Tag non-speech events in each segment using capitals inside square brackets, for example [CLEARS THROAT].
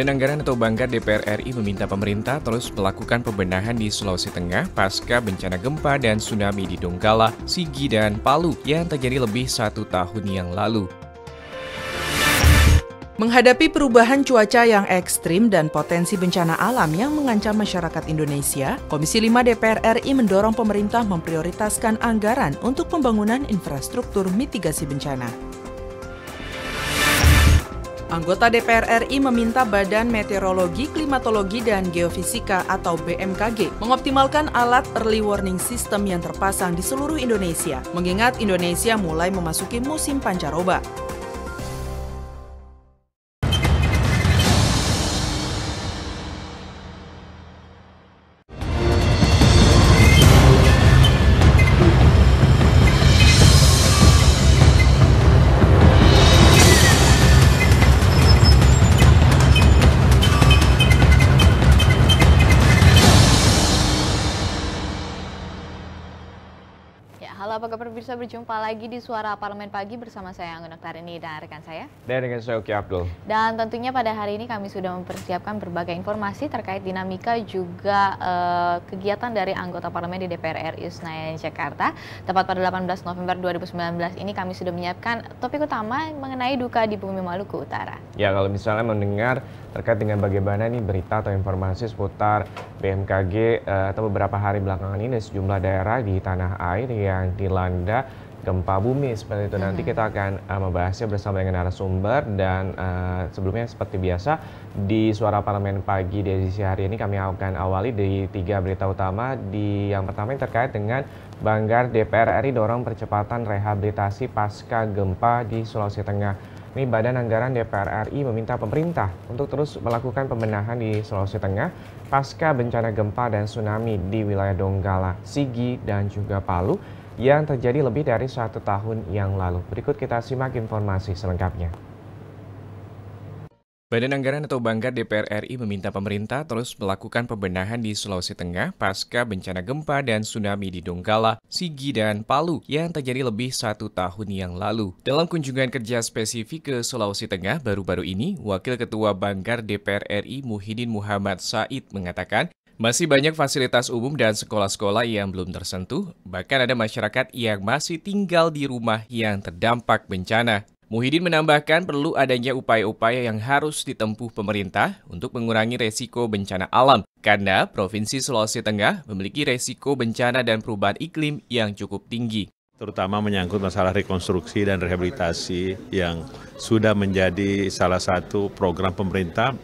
Badan Anggaran atau Banggar DPR RI meminta pemerintah terus melakukan pembenahan di Sulawesi Tengah pasca bencana gempa dan tsunami di Donggala, Sigi, dan Palu yang terjadi lebih satu tahun yang lalu. Menghadapi perubahan cuaca yang ekstrim dan potensi bencana alam yang mengancam masyarakat Indonesia, Komisi 5 DPR RI mendorong pemerintah memprioritaskan anggaran untuk pembangunan infrastruktur mitigasi bencana. Anggota DPR RI meminta Badan Meteorologi, Klimatologi, dan Geofisika atau BMKG mengoptimalkan alat early warning system yang terpasang di seluruh Indonesia, mengingat Indonesia mulai memasuki musim pancaroba. Pemirsa berjumpa lagi di Suara Parlemen Pagi bersama saya Anggun Oktarini dan rekan saya. Dan dengan saya Oki Abdul. Dan tentunya pada hari ini kami sudah mempersiapkan berbagai informasi terkait dinamika juga uh, kegiatan dari anggota parlemen di DPR RI Senayan Jakarta. Tepat pada 18 November 2019 ini kami sudah menyiapkan topik utama mengenai duka di bumi Maluku Utara. Ya kalau misalnya mendengar terkait dengan bagaimana nih berita atau informasi seputar BMKG uh, eh, atau beberapa hari belakangan ini sejumlah daerah di tanah air yang dilanda gempa bumi seperti itu. Nanti kita akan uh, membahasnya bersama dengan narasumber dan uh, sebelumnya seperti biasa di Suara Parlemen Pagi di edisi hari ini kami akan awali dari tiga berita utama. Di yang pertama yang terkait dengan Banggar DPR RI dorong percepatan rehabilitasi pasca gempa di Sulawesi Tengah. Ini Badan Anggaran DPR RI meminta pemerintah untuk terus melakukan pembenahan di Sulawesi Tengah pasca bencana gempa dan tsunami di wilayah Donggala, Sigi, dan juga Palu yang terjadi lebih dari satu tahun yang lalu. Berikut kita simak informasi selengkapnya. Badan Anggaran atau Banggar DPR RI meminta pemerintah terus melakukan pembenahan di Sulawesi Tengah pasca bencana gempa dan tsunami di Donggala, Sigi, dan Palu yang terjadi lebih satu tahun yang lalu. Dalam kunjungan kerja spesifik ke Sulawesi Tengah baru-baru ini, Wakil Ketua Banggar DPR RI Muhyiddin Muhammad Said mengatakan masih banyak fasilitas umum dan sekolah-sekolah yang belum tersentuh, bahkan ada masyarakat yang masih tinggal di rumah yang terdampak bencana. Muhyiddin menambahkan perlu adanya upaya-upaya yang harus ditempuh pemerintah untuk mengurangi resiko bencana alam, karena Provinsi Sulawesi Tengah memiliki resiko bencana dan perubahan iklim yang cukup tinggi. Terutama menyangkut masalah rekonstruksi dan rehabilitasi yang sudah menjadi salah satu program pemerintah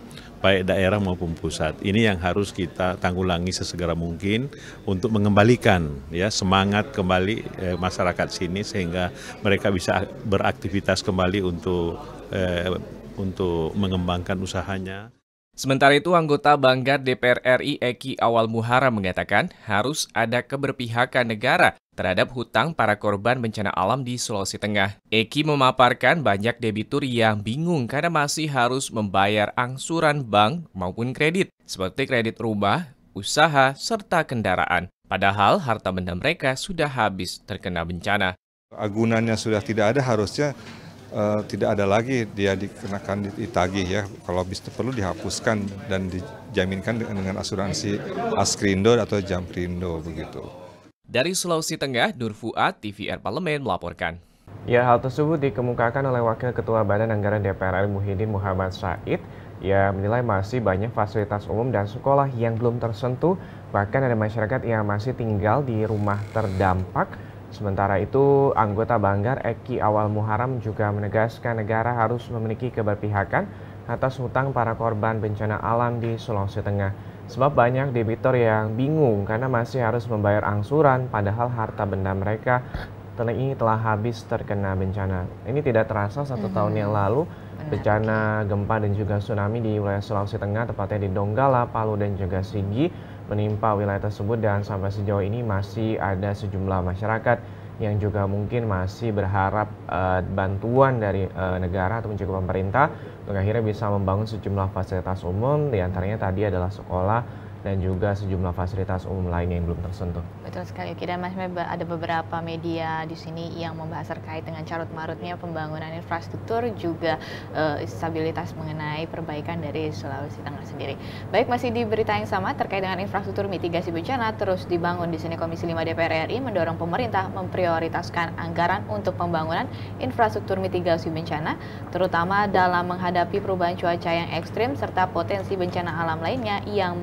baik daerah maupun pusat. Ini yang harus kita tanggulangi sesegera mungkin untuk mengembalikan ya semangat kembali eh, masyarakat sini sehingga mereka bisa beraktivitas kembali untuk eh, untuk mengembangkan usahanya. Sementara itu, anggota Banggar DPR RI Eki Awal Muhara mengatakan harus ada keberpihakan negara terhadap hutang para korban bencana alam di Sulawesi Tengah. Eki memaparkan banyak debitur yang bingung karena masih harus membayar angsuran bank maupun kredit, seperti kredit rumah, usaha, serta kendaraan. Padahal harta benda mereka sudah habis terkena bencana. Agunannya sudah tidak ada, harusnya uh, tidak ada lagi dia dikenakan ditagih ya. Kalau bisa perlu dihapuskan dan dijaminkan dengan, dengan asuransi Askrindo atau Jamprindo begitu. Dari Sulawesi Tengah, Nur Fuad, TVR Parlemen melaporkan. Ya, hal tersebut dikemukakan oleh Wakil Ketua Badan Anggaran DPR RI Muhyiddin Muhammad Said yang menilai masih banyak fasilitas umum dan sekolah yang belum tersentuh, bahkan ada masyarakat yang masih tinggal di rumah terdampak Sementara itu, anggota Banggar Eki Awal Muharam juga menegaskan negara harus memiliki keberpihakan atas hutang para korban bencana alam di Sulawesi Tengah. Sebab banyak debitor yang bingung karena masih harus membayar angsuran padahal harta benda mereka ini telah habis terkena bencana. Ini tidak terasa satu tahun yang lalu bencana gempa dan juga tsunami di wilayah Sulawesi Tengah tepatnya di Donggala, Palu dan juga Sigi menimpa wilayah tersebut dan sampai sejauh ini masih ada sejumlah masyarakat yang juga mungkin masih berharap uh, bantuan dari uh, negara atau juga pemerintah untuk akhirnya bisa membangun sejumlah fasilitas umum di antaranya tadi adalah sekolah dan juga sejumlah fasilitas umum lainnya yang belum tersentuh. Betul sekali, Oke, dan ada beberapa media di sini yang membahas terkait dengan carut marutnya pembangunan infrastruktur juga uh, stabilitas mengenai perbaikan dari Sulawesi Tengah sendiri. Baik, masih di berita yang sama terkait dengan infrastruktur mitigasi bencana terus dibangun di sini Komisi 5 DPR RI mendorong pemerintah memprioritaskan anggaran untuk pembangunan infrastruktur mitigasi bencana, terutama dalam menghadapi perubahan cuaca yang ekstrim serta potensi bencana alam lainnya yang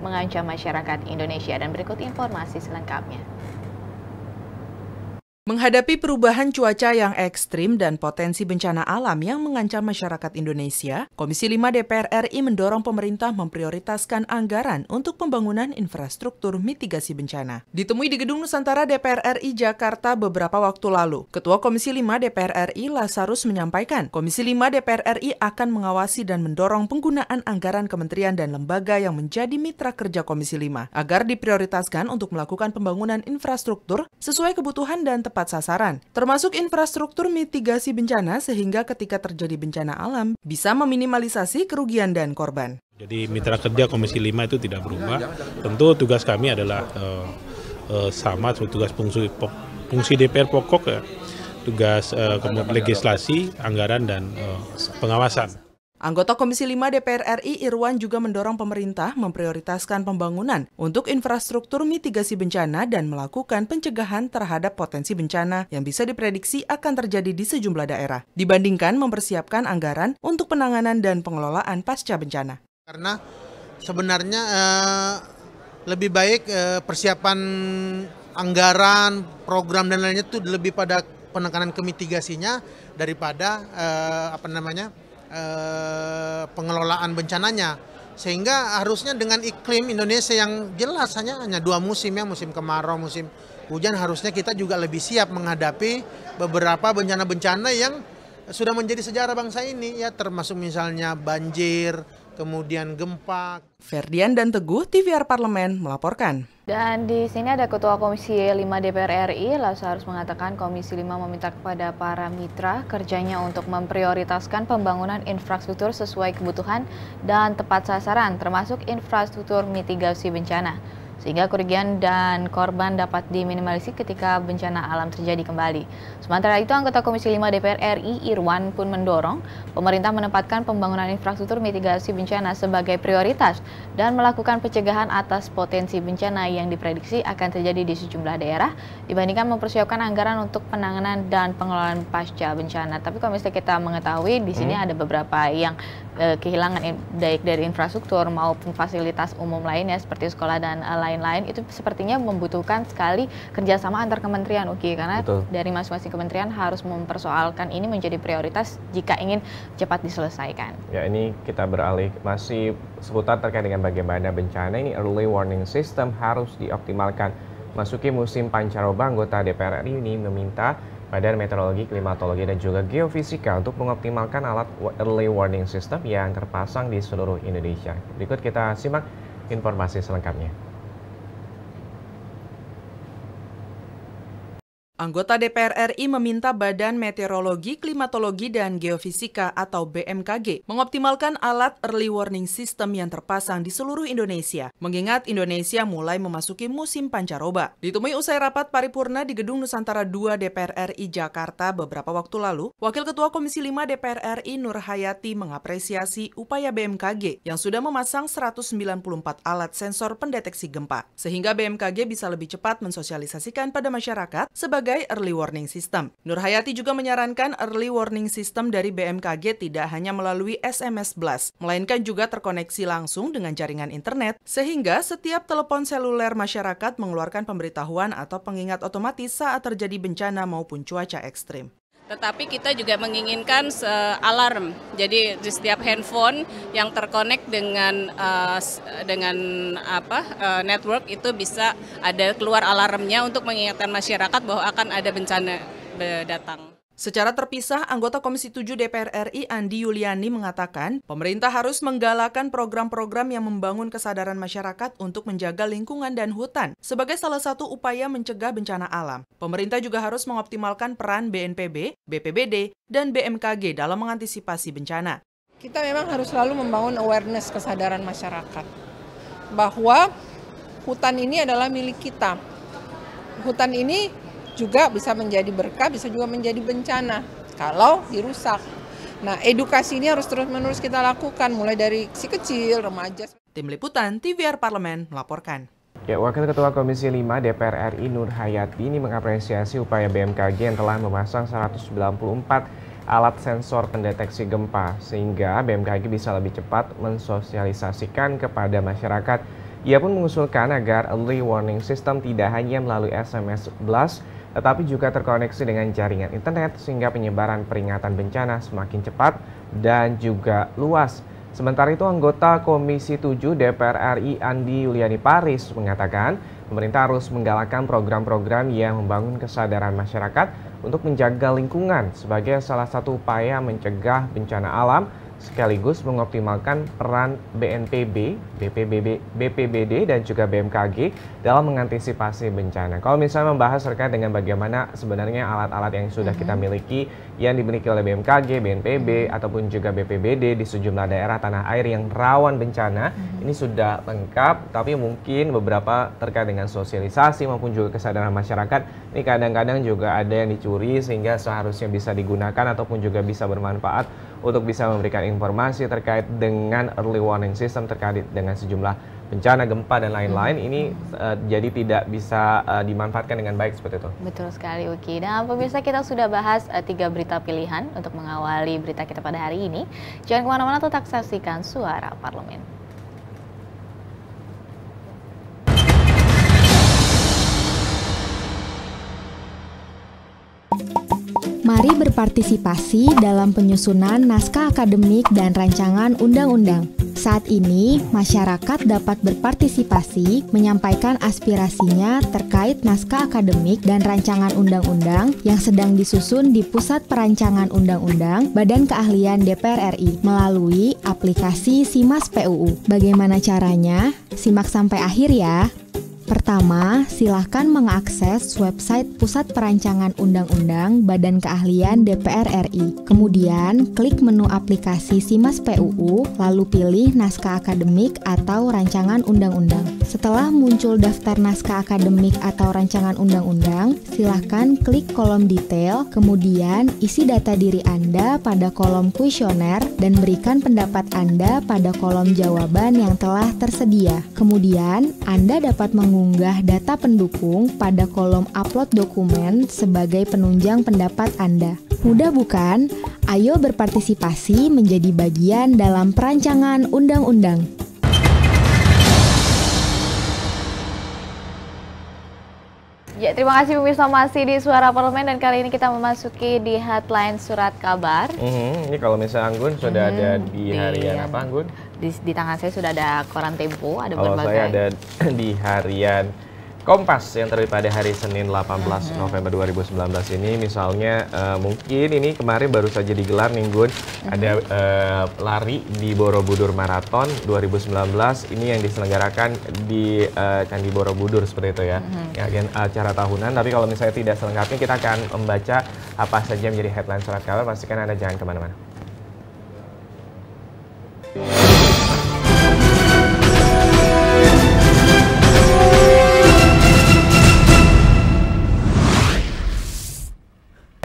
mengancam masyarakat Indonesia. Dan berikut informasi selengkapnya. Menghadapi perubahan cuaca yang ekstrim dan potensi bencana alam yang mengancam masyarakat Indonesia, Komisi 5 DPR RI mendorong pemerintah memprioritaskan anggaran untuk pembangunan infrastruktur mitigasi bencana. Ditemui di Gedung Nusantara DPR RI Jakarta beberapa waktu lalu, Ketua Komisi 5 DPR RI Lasarus menyampaikan, Komisi 5 DPR RI akan mengawasi dan mendorong penggunaan anggaran kementerian dan lembaga yang menjadi mitra kerja Komisi 5 agar diprioritaskan untuk melakukan pembangunan infrastruktur sesuai kebutuhan dan tepat sasaran, termasuk infrastruktur mitigasi bencana sehingga ketika terjadi bencana alam bisa meminimalisasi kerugian dan korban. Jadi mitra kerja Komisi 5 itu tidak berubah. Tentu tugas kami adalah uh, uh, sama tugas fungsi, fungsi DPR pokok ya, tugas uh, legislasi, anggaran dan uh, pengawasan. Anggota Komisi 5 DPR RI Irwan juga mendorong pemerintah memprioritaskan pembangunan untuk infrastruktur mitigasi bencana dan melakukan pencegahan terhadap potensi bencana yang bisa diprediksi akan terjadi di sejumlah daerah, dibandingkan mempersiapkan anggaran untuk penanganan dan pengelolaan pasca bencana. Karena sebenarnya eh, lebih baik eh, persiapan anggaran, program dan lainnya itu lebih pada penekanan kemitigasinya daripada eh, apa namanya eh, pengelolaan bencananya sehingga harusnya dengan iklim Indonesia yang jelas hanya hanya dua musim ya musim kemarau musim hujan harusnya kita juga lebih siap menghadapi beberapa bencana-bencana yang sudah menjadi sejarah bangsa ini ya termasuk misalnya banjir kemudian gempa. Ferdian dan Teguh, TVR Parlemen melaporkan. Dan di sini ada Ketua Komisi 5 DPR RI, harus mengatakan Komisi 5 meminta kepada para mitra kerjanya untuk memprioritaskan pembangunan infrastruktur sesuai kebutuhan dan tepat sasaran, termasuk infrastruktur mitigasi bencana sehingga kerugian dan korban dapat diminimalisir ketika bencana alam terjadi kembali. Sementara itu, anggota Komisi 5 DPR RI Irwan pun mendorong pemerintah menempatkan pembangunan infrastruktur mitigasi bencana sebagai prioritas dan melakukan pencegahan atas potensi bencana yang diprediksi akan terjadi di sejumlah daerah dibandingkan mempersiapkan anggaran untuk penanganan dan pengelolaan pasca bencana. Tapi kalau misalnya kita mengetahui di sini hmm. ada beberapa yang eh, kehilangan baik dari infrastruktur maupun fasilitas umum lainnya seperti sekolah dan lain lain-lain itu sepertinya membutuhkan sekali kerjasama antar kementerian Uki karena Betul. dari masing-masing kementerian harus mempersoalkan ini menjadi prioritas jika ingin cepat diselesaikan. Ya ini kita beralih masih seputar terkait dengan bagaimana bencana ini early warning system harus dioptimalkan. Masuki musim pancaroba anggota DPR RI ini meminta Badan Meteorologi, Klimatologi, dan juga Geofisika untuk mengoptimalkan alat early warning system yang terpasang di seluruh Indonesia. Berikut kita simak informasi selengkapnya. Anggota DPR RI meminta Badan Meteorologi, Klimatologi, dan Geofisika atau BMKG mengoptimalkan alat early warning system yang terpasang di seluruh Indonesia, mengingat Indonesia mulai memasuki musim pancaroba. Ditemui usai rapat paripurna di Gedung Nusantara 2 DPR RI Jakarta beberapa waktu lalu, Wakil Ketua Komisi 5 DPR RI Nur Hayati mengapresiasi upaya BMKG yang sudah memasang 194 alat sensor pendeteksi gempa, sehingga BMKG bisa lebih cepat mensosialisasikan pada masyarakat sebagai sebagai early warning system. Nur Hayati juga menyarankan early warning system dari BMKG tidak hanya melalui SMS blast, melainkan juga terkoneksi langsung dengan jaringan internet, sehingga setiap telepon seluler masyarakat mengeluarkan pemberitahuan atau pengingat otomatis saat terjadi bencana maupun cuaca ekstrim. Tetapi kita juga menginginkan alarm. Jadi di setiap handphone yang terkonek dengan uh, dengan apa uh, network itu bisa ada keluar alarmnya untuk mengingatkan masyarakat bahwa akan ada bencana datang. Secara terpisah, anggota Komisi 7 DPR RI Andi Yuliani mengatakan, pemerintah harus menggalakkan program-program yang membangun kesadaran masyarakat untuk menjaga lingkungan dan hutan sebagai salah satu upaya mencegah bencana alam. Pemerintah juga harus mengoptimalkan peran BNPB, BPBD, dan BMKG dalam mengantisipasi bencana. Kita memang harus selalu membangun awareness kesadaran masyarakat bahwa hutan ini adalah milik kita. Hutan ini juga bisa menjadi berkah, bisa juga menjadi bencana kalau dirusak. Nah, edukasi ini harus terus-menerus kita lakukan mulai dari si kecil, remaja. Tim Liputan TVR Parlemen melaporkan. Ya, Wakil Ketua Komisi 5 DPR RI Nur Hayati ini mengapresiasi upaya BMKG yang telah memasang 194 alat sensor pendeteksi gempa sehingga BMKG bisa lebih cepat mensosialisasikan kepada masyarakat. Ia pun mengusulkan agar early warning system tidak hanya melalui SMS blast tetapi juga terkoneksi dengan jaringan internet sehingga penyebaran peringatan bencana semakin cepat dan juga luas. Sementara itu anggota Komisi 7 DPR RI Andi Yuliani Paris mengatakan pemerintah harus menggalakkan program-program yang membangun kesadaran masyarakat untuk menjaga lingkungan sebagai salah satu upaya mencegah bencana alam sekaligus mengoptimalkan peran BNPB, BPBB, BPBD, dan juga BMKG dalam mengantisipasi bencana. Kalau misalnya membahas terkait dengan bagaimana sebenarnya alat-alat yang sudah kita mhm. miliki yang dimiliki oleh BMKG, BNPB, ataupun juga BPBD di sejumlah daerah tanah air yang rawan bencana, hmm. ini sudah lengkap, tapi mungkin beberapa terkait dengan sosialisasi maupun juga kesadaran masyarakat, ini kadang-kadang juga ada yang dicuri sehingga seharusnya bisa digunakan ataupun juga bisa bermanfaat untuk bisa memberikan informasi terkait dengan early warning system terkait dengan sejumlah bencana gempa dan lain-lain hmm. ini uh, jadi tidak bisa uh, dimanfaatkan dengan baik seperti itu. Betul sekali Uki. Dan pemirsa kita sudah bahas uh, tiga berita pilihan untuk mengawali berita kita pada hari ini. Jangan ke mana-mana tetap saksikan suara parlemen. Mari berpartisipasi dalam penyusunan naskah akademik dan rancangan undang-undang. Saat ini, masyarakat dapat berpartisipasi menyampaikan aspirasinya terkait naskah akademik dan rancangan undang-undang yang sedang disusun di Pusat Perancangan Undang-Undang Badan Keahlian DPR RI melalui aplikasi SIMAS PUU. Bagaimana caranya? Simak sampai akhir ya. Pertama, silahkan mengakses website Pusat Perancangan Undang-Undang Badan Keahlian DPR RI. Kemudian, klik menu aplikasi SIMAS PUU, lalu pilih naskah akademik atau rancangan undang-undang. Setelah muncul daftar naskah akademik atau rancangan undang-undang, silahkan klik kolom detail, kemudian isi data diri Anda pada kolom kuesioner dan berikan pendapat Anda pada kolom jawaban yang telah tersedia. Kemudian, Anda dapat menggunakan mengunggah data pendukung pada kolom upload dokumen sebagai penunjang pendapat Anda. Mudah bukan? Ayo berpartisipasi menjadi bagian dalam perancangan undang-undang. Ya, terima kasih pemirsa masih di Suara Parlemen dan kali ini kita memasuki di headline surat kabar. Mm -hmm. Ini kalau misalnya Anggun sudah mm -hmm. ada di harian di, apa Anggun? Di, di tangan saya sudah ada koran Tempo, ada Kalau berbagai. saya ada [CLEARS THROAT] di harian Kompas yang terbit pada hari Senin 18 hmm. November 2019 ini misalnya uh, mungkin ini kemarin baru saja digelar Gun hmm. ada uh, lari di Borobudur Marathon 2019 ini yang diselenggarakan di uh, Candi Borobudur seperti itu ya hmm. ya acara tahunan tapi kalau misalnya tidak selengkapnya kita akan membaca apa saja menjadi headline surat kabar pastikan Anda jangan ke mana-mana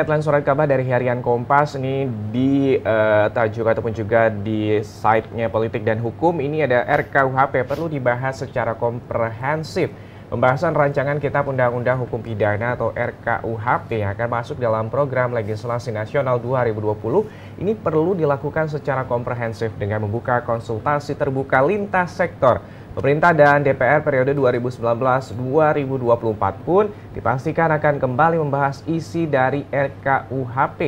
Headline surat kabar dari Harian Kompas ini di uh, tajuk ataupun juga di site-nya Politik dan Hukum ini ada RKUHP perlu dibahas secara komprehensif. Pembahasan rancangan Kitab Undang-Undang Hukum Pidana atau RKUHP yang akan masuk dalam program legislasi nasional 2020 ini perlu dilakukan secara komprehensif dengan membuka konsultasi terbuka lintas sektor Pemerintah dan DPR periode 2019-2024 pun dipastikan akan kembali membahas isi dari RKUHP.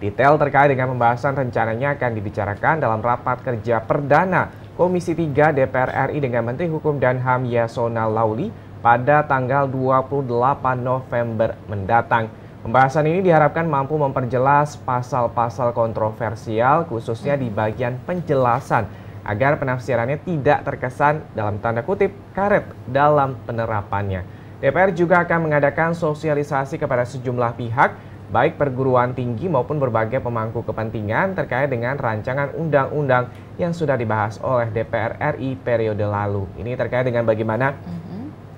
Detail terkait dengan pembahasan rencananya akan dibicarakan dalam rapat kerja perdana Komisi 3 DPR RI dengan Menteri Hukum dan HAM Yasona Lauli pada tanggal 28 November mendatang. Pembahasan ini diharapkan mampu memperjelas pasal-pasal kontroversial khususnya di bagian penjelasan agar penafsirannya tidak terkesan dalam tanda kutip karet dalam penerapannya. DPR juga akan mengadakan sosialisasi kepada sejumlah pihak baik perguruan tinggi maupun berbagai pemangku kepentingan terkait dengan rancangan undang-undang yang sudah dibahas oleh DPR RI periode lalu. Ini terkait dengan bagaimana mm-hmm.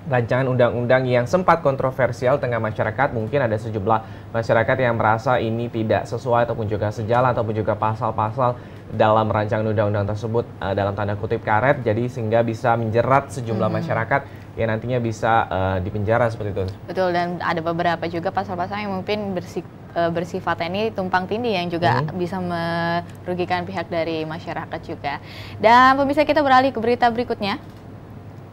Rancangan undang-undang yang sempat kontroversial tengah masyarakat. Mungkin ada sejumlah masyarakat yang merasa ini tidak sesuai ataupun juga sejalan ataupun juga pasal-pasal dalam rancangan undang-undang tersebut uh, dalam tanda kutip karet jadi sehingga bisa menjerat sejumlah hmm. masyarakat yang nantinya bisa uh, dipenjara seperti itu. Betul dan ada beberapa juga pasal-pasal yang mungkin bersif, uh, bersifat ini tumpang tindih yang juga hmm. bisa merugikan pihak dari masyarakat juga. Dan pemirsa kita beralih ke berita berikutnya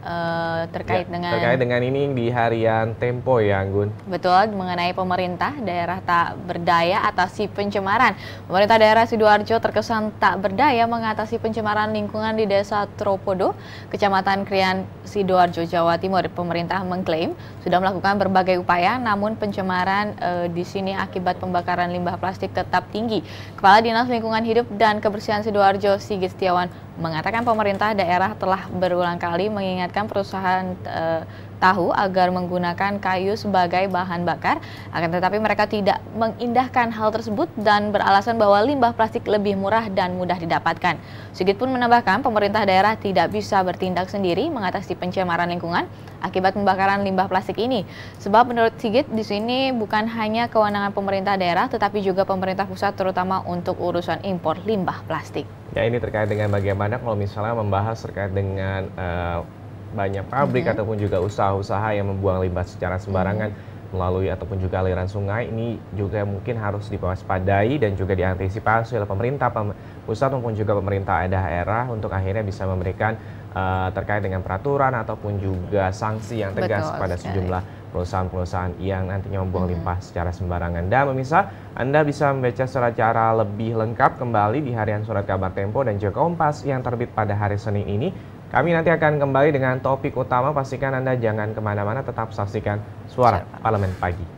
uh, terkait ya, dengan terkait dengan ini di harian Tempo ya, Anggun. Betul, mengenai pemerintah daerah tak berdaya atasi pencemaran. Pemerintah daerah Sidoarjo terkesan tak berdaya mengatasi pencemaran lingkungan di Desa Tropodo, Kecamatan Krian, Sidoarjo, Jawa Timur. Pemerintah mengklaim sudah melakukan berbagai upaya, namun pencemaran uh, di sini akibat pembakaran limbah plastik tetap tinggi. Kepala Dinas Lingkungan Hidup dan Kebersihan Sidoarjo, Sigit Setiawan, mengatakan pemerintah daerah telah berulang kali mengingatkan perusahaan e, tahu agar menggunakan kayu sebagai bahan bakar, akan tetapi mereka tidak mengindahkan hal tersebut dan beralasan bahwa limbah plastik lebih murah dan mudah didapatkan. Sigit pun menambahkan pemerintah daerah tidak bisa bertindak sendiri mengatasi pencemaran lingkungan akibat pembakaran limbah plastik ini. Sebab menurut Sigit di sini bukan hanya kewenangan pemerintah daerah tetapi juga pemerintah pusat terutama untuk urusan impor limbah plastik. Ya ini terkait dengan bagaimana kalau misalnya membahas terkait dengan uh, banyak pabrik mm -hmm. ataupun juga usaha-usaha yang membuang limbah secara sembarangan mm -hmm. melalui ataupun juga aliran sungai ini juga mungkin harus diwaspadai dan juga diantisipasi oleh pemerintah pusat maupun juga pemerintah daerah untuk akhirnya bisa memberikan uh, terkait dengan peraturan ataupun juga sanksi yang tegas Betul, pada sejumlah perusahaan-perusahaan yang nantinya membuang hmm. limbah secara sembarangan. Dan pemirsa, Anda bisa membaca secara lebih lengkap kembali di harian surat kabar Tempo dan juga Kompas yang terbit pada hari Senin ini. Kami nanti akan kembali dengan topik utama, pastikan Anda jangan ke mana-mana, tetap saksikan Suara Parlemen Pagi.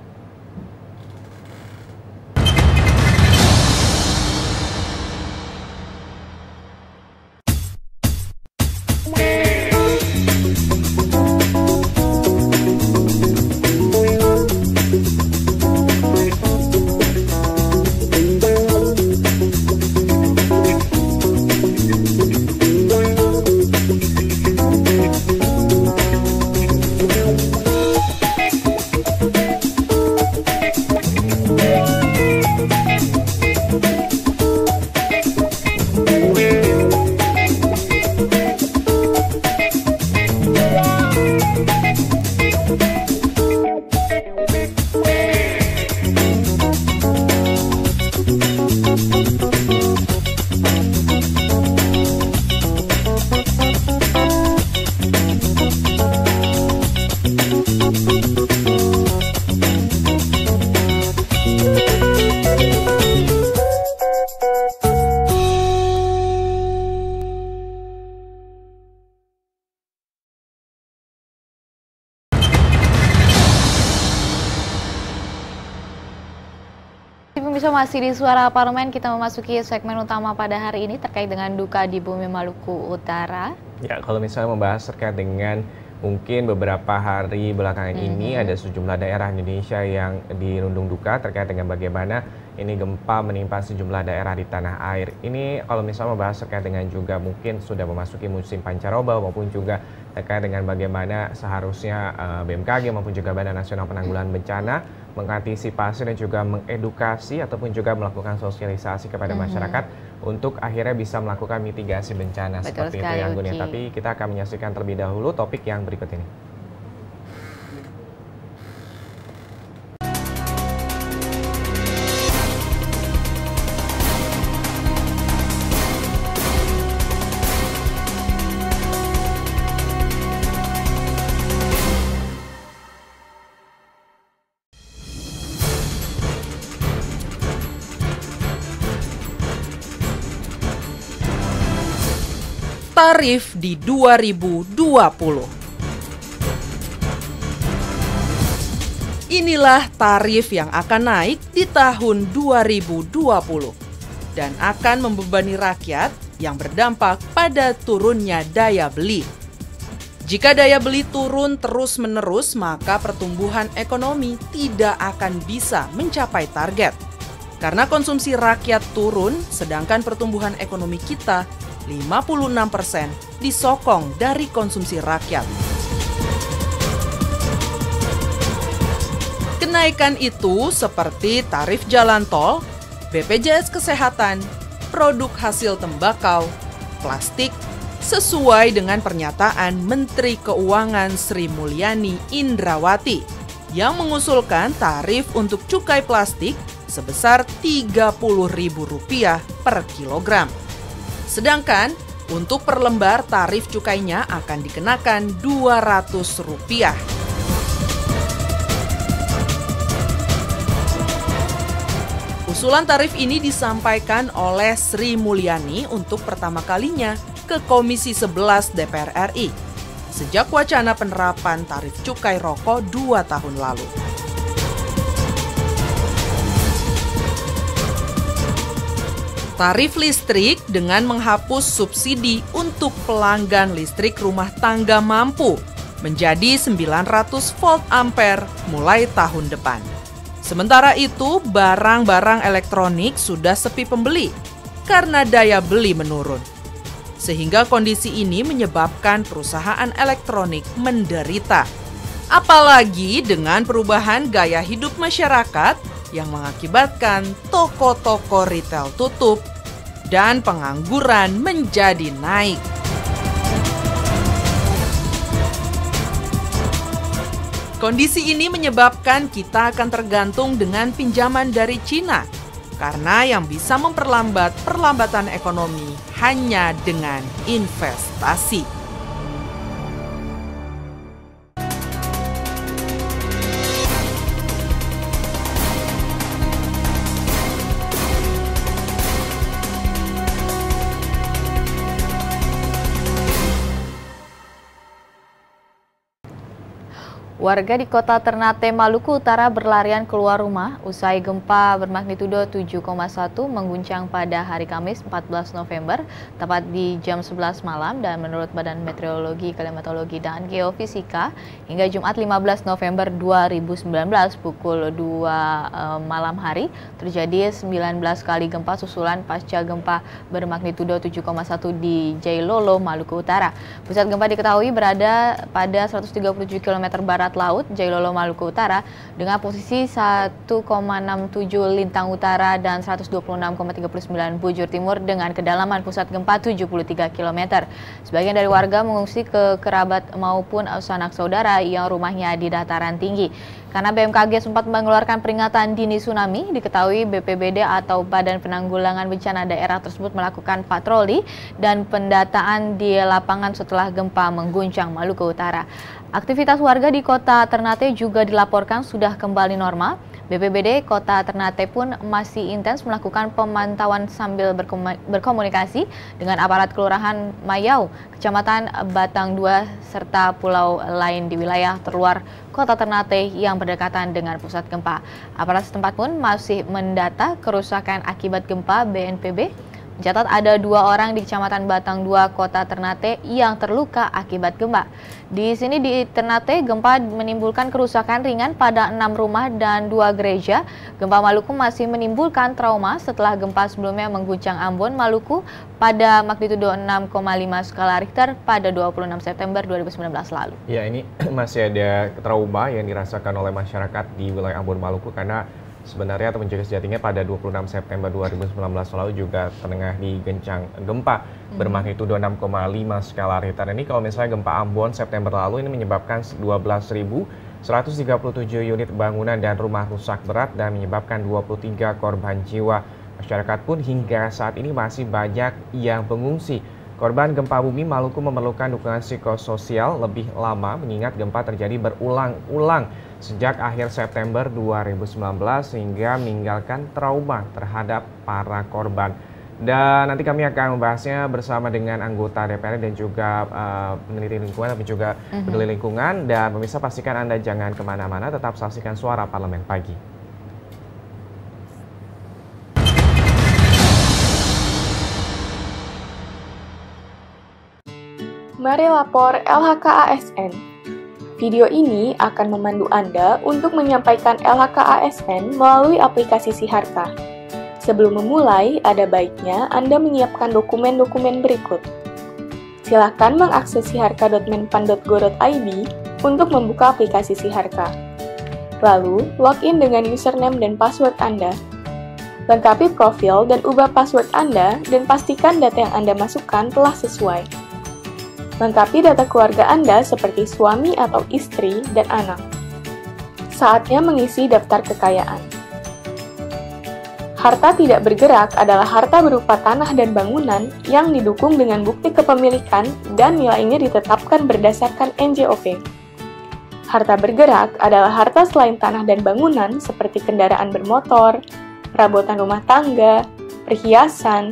Masih di Suara Parlemen, kita memasuki segmen utama pada hari ini terkait dengan duka di bumi Maluku Utara. Ya, kalau misalnya membahas terkait dengan mungkin beberapa hari belakangan mm -hmm. ini ada sejumlah daerah Indonesia yang dirundung duka terkait dengan bagaimana ini gempa menimpa sejumlah daerah di tanah air. Ini kalau misalnya membahas terkait dengan juga mungkin sudah memasuki musim pancaroba maupun juga terkait dengan bagaimana seharusnya uh, eh, BMKG maupun juga Badan Nasional Penanggulangan Bencana mengantisipasi dan juga mengedukasi ataupun juga melakukan sosialisasi kepada hmm. masyarakat untuk akhirnya bisa melakukan mitigasi bencana Betul seperti itu ya Gun Tapi kita akan menyaksikan terlebih dahulu topik yang berikut ini. Tarif di 2020. Inilah tarif yang akan naik di tahun 2020 dan akan membebani rakyat yang berdampak pada turunnya daya beli. Jika daya beli turun terus-menerus, maka pertumbuhan ekonomi tidak akan bisa mencapai target. Karena konsumsi rakyat turun, sedangkan pertumbuhan ekonomi kita 56% disokong dari konsumsi rakyat. Kenaikan itu seperti tarif jalan tol, BPJS Kesehatan, produk hasil tembakau, plastik, sesuai dengan pernyataan Menteri Keuangan Sri Mulyani Indrawati yang mengusulkan tarif untuk cukai plastik sebesar Rp30.000 per kilogram. Sedangkan untuk per lembar tarif cukainya akan dikenakan Rp200. Usulan tarif ini disampaikan oleh Sri Mulyani untuk pertama kalinya ke Komisi 11 DPR RI sejak wacana penerapan tarif cukai rokok dua tahun lalu. Tarif listrik dengan menghapus subsidi untuk pelanggan listrik rumah tangga mampu menjadi 900 volt ampere mulai tahun depan. Sementara itu, barang-barang elektronik sudah sepi pembeli karena daya beli menurun. Sehingga kondisi ini menyebabkan perusahaan elektronik menderita. Apalagi dengan perubahan gaya hidup masyarakat yang mengakibatkan toko-toko retail tutup dan pengangguran menjadi naik. Kondisi ini menyebabkan kita akan tergantung dengan pinjaman dari Cina karena yang bisa memperlambat perlambatan ekonomi hanya dengan investasi. Warga di kota Ternate, Maluku Utara berlarian keluar rumah usai gempa bermagnitudo 7,1 mengguncang pada hari Kamis 14 November, tepat di jam 11 malam dan menurut Badan Meteorologi, Klimatologi, dan Geofisika, hingga Jumat 15 November 2019 pukul 2 eh, malam hari, terjadi 19 kali gempa susulan pasca gempa bermagnitudo 7,1 di Jailolo, Maluku Utara. Pusat gempa diketahui berada pada 137 km barat barat laut Jailolo Maluku Utara dengan posisi 1,67 lintang utara dan 126,39 bujur timur dengan kedalaman pusat gempa 73 km. Sebagian dari warga mengungsi ke kerabat maupun sanak saudara yang rumahnya di dataran tinggi. Karena BMKG sempat mengeluarkan peringatan dini tsunami, diketahui BPBD atau Badan Penanggulangan Bencana Daerah tersebut melakukan patroli dan pendataan di lapangan setelah gempa mengguncang Maluku Utara. Aktivitas warga di kota Ternate juga dilaporkan sudah kembali normal. BPBD Kota Ternate pun masih intens melakukan pemantauan sambil berkomunikasi dengan aparat Kelurahan Mayau, Kecamatan Batang II, serta pulau lain di wilayah terluar Kota Ternate yang berdekatan dengan pusat gempa. Aparat setempat pun masih mendata kerusakan akibat gempa BNPB Mencatat ada dua orang di Kecamatan Batang II, Kota Ternate yang terluka akibat gempa. Di sini di Ternate, gempa menimbulkan kerusakan ringan pada enam rumah dan dua gereja. Gempa Maluku masih menimbulkan trauma setelah gempa sebelumnya mengguncang Ambon, Maluku pada magnitudo 6,5 skala Richter pada 26 September 2019 lalu. Ya, ini [CLEARS THROAT] masih ada trauma yang dirasakan oleh masyarakat di wilayah Ambon, Maluku karena sebenarnya atau mencuri sejatinya pada 26 September 2019 lalu juga terengah digencang gempa hmm. bermagnitudo 6,5 skala Richter. Ini kalau misalnya gempa Ambon September lalu ini menyebabkan 12.137 unit bangunan dan rumah rusak berat dan menyebabkan 23 korban jiwa. Masyarakat pun hingga saat ini masih banyak yang mengungsi. Korban gempa bumi Maluku memerlukan dukungan psikososial lebih lama mengingat gempa terjadi berulang-ulang sejak akhir September 2019 hingga meninggalkan trauma terhadap para korban. Dan nanti kami akan membahasnya bersama dengan anggota DPR dan juga uh, peneliti lingkungan tapi juga mm -hmm. lingkungan. Dan pemirsa pastikan Anda jangan ke mana-mana, tetap saksikan suara parlemen pagi. Mari Lapor LHKASN. Video ini akan memandu Anda untuk menyampaikan LHKASN melalui aplikasi Siharka. Sebelum memulai, ada baiknya Anda menyiapkan dokumen-dokumen berikut. Silakan mengakses siharka.menpan.go.id untuk membuka aplikasi Siharka. Lalu, login dengan username dan password Anda. Lengkapi profil dan ubah password Anda dan pastikan data yang Anda masukkan telah sesuai. Lengkapi data keluarga Anda seperti suami atau istri dan anak. Saatnya mengisi daftar kekayaan. Harta tidak bergerak adalah harta berupa tanah dan bangunan yang didukung dengan bukti kepemilikan dan nilainya ditetapkan berdasarkan NJOP. Harta bergerak adalah harta selain tanah dan bangunan seperti kendaraan bermotor, perabotan rumah tangga, perhiasan,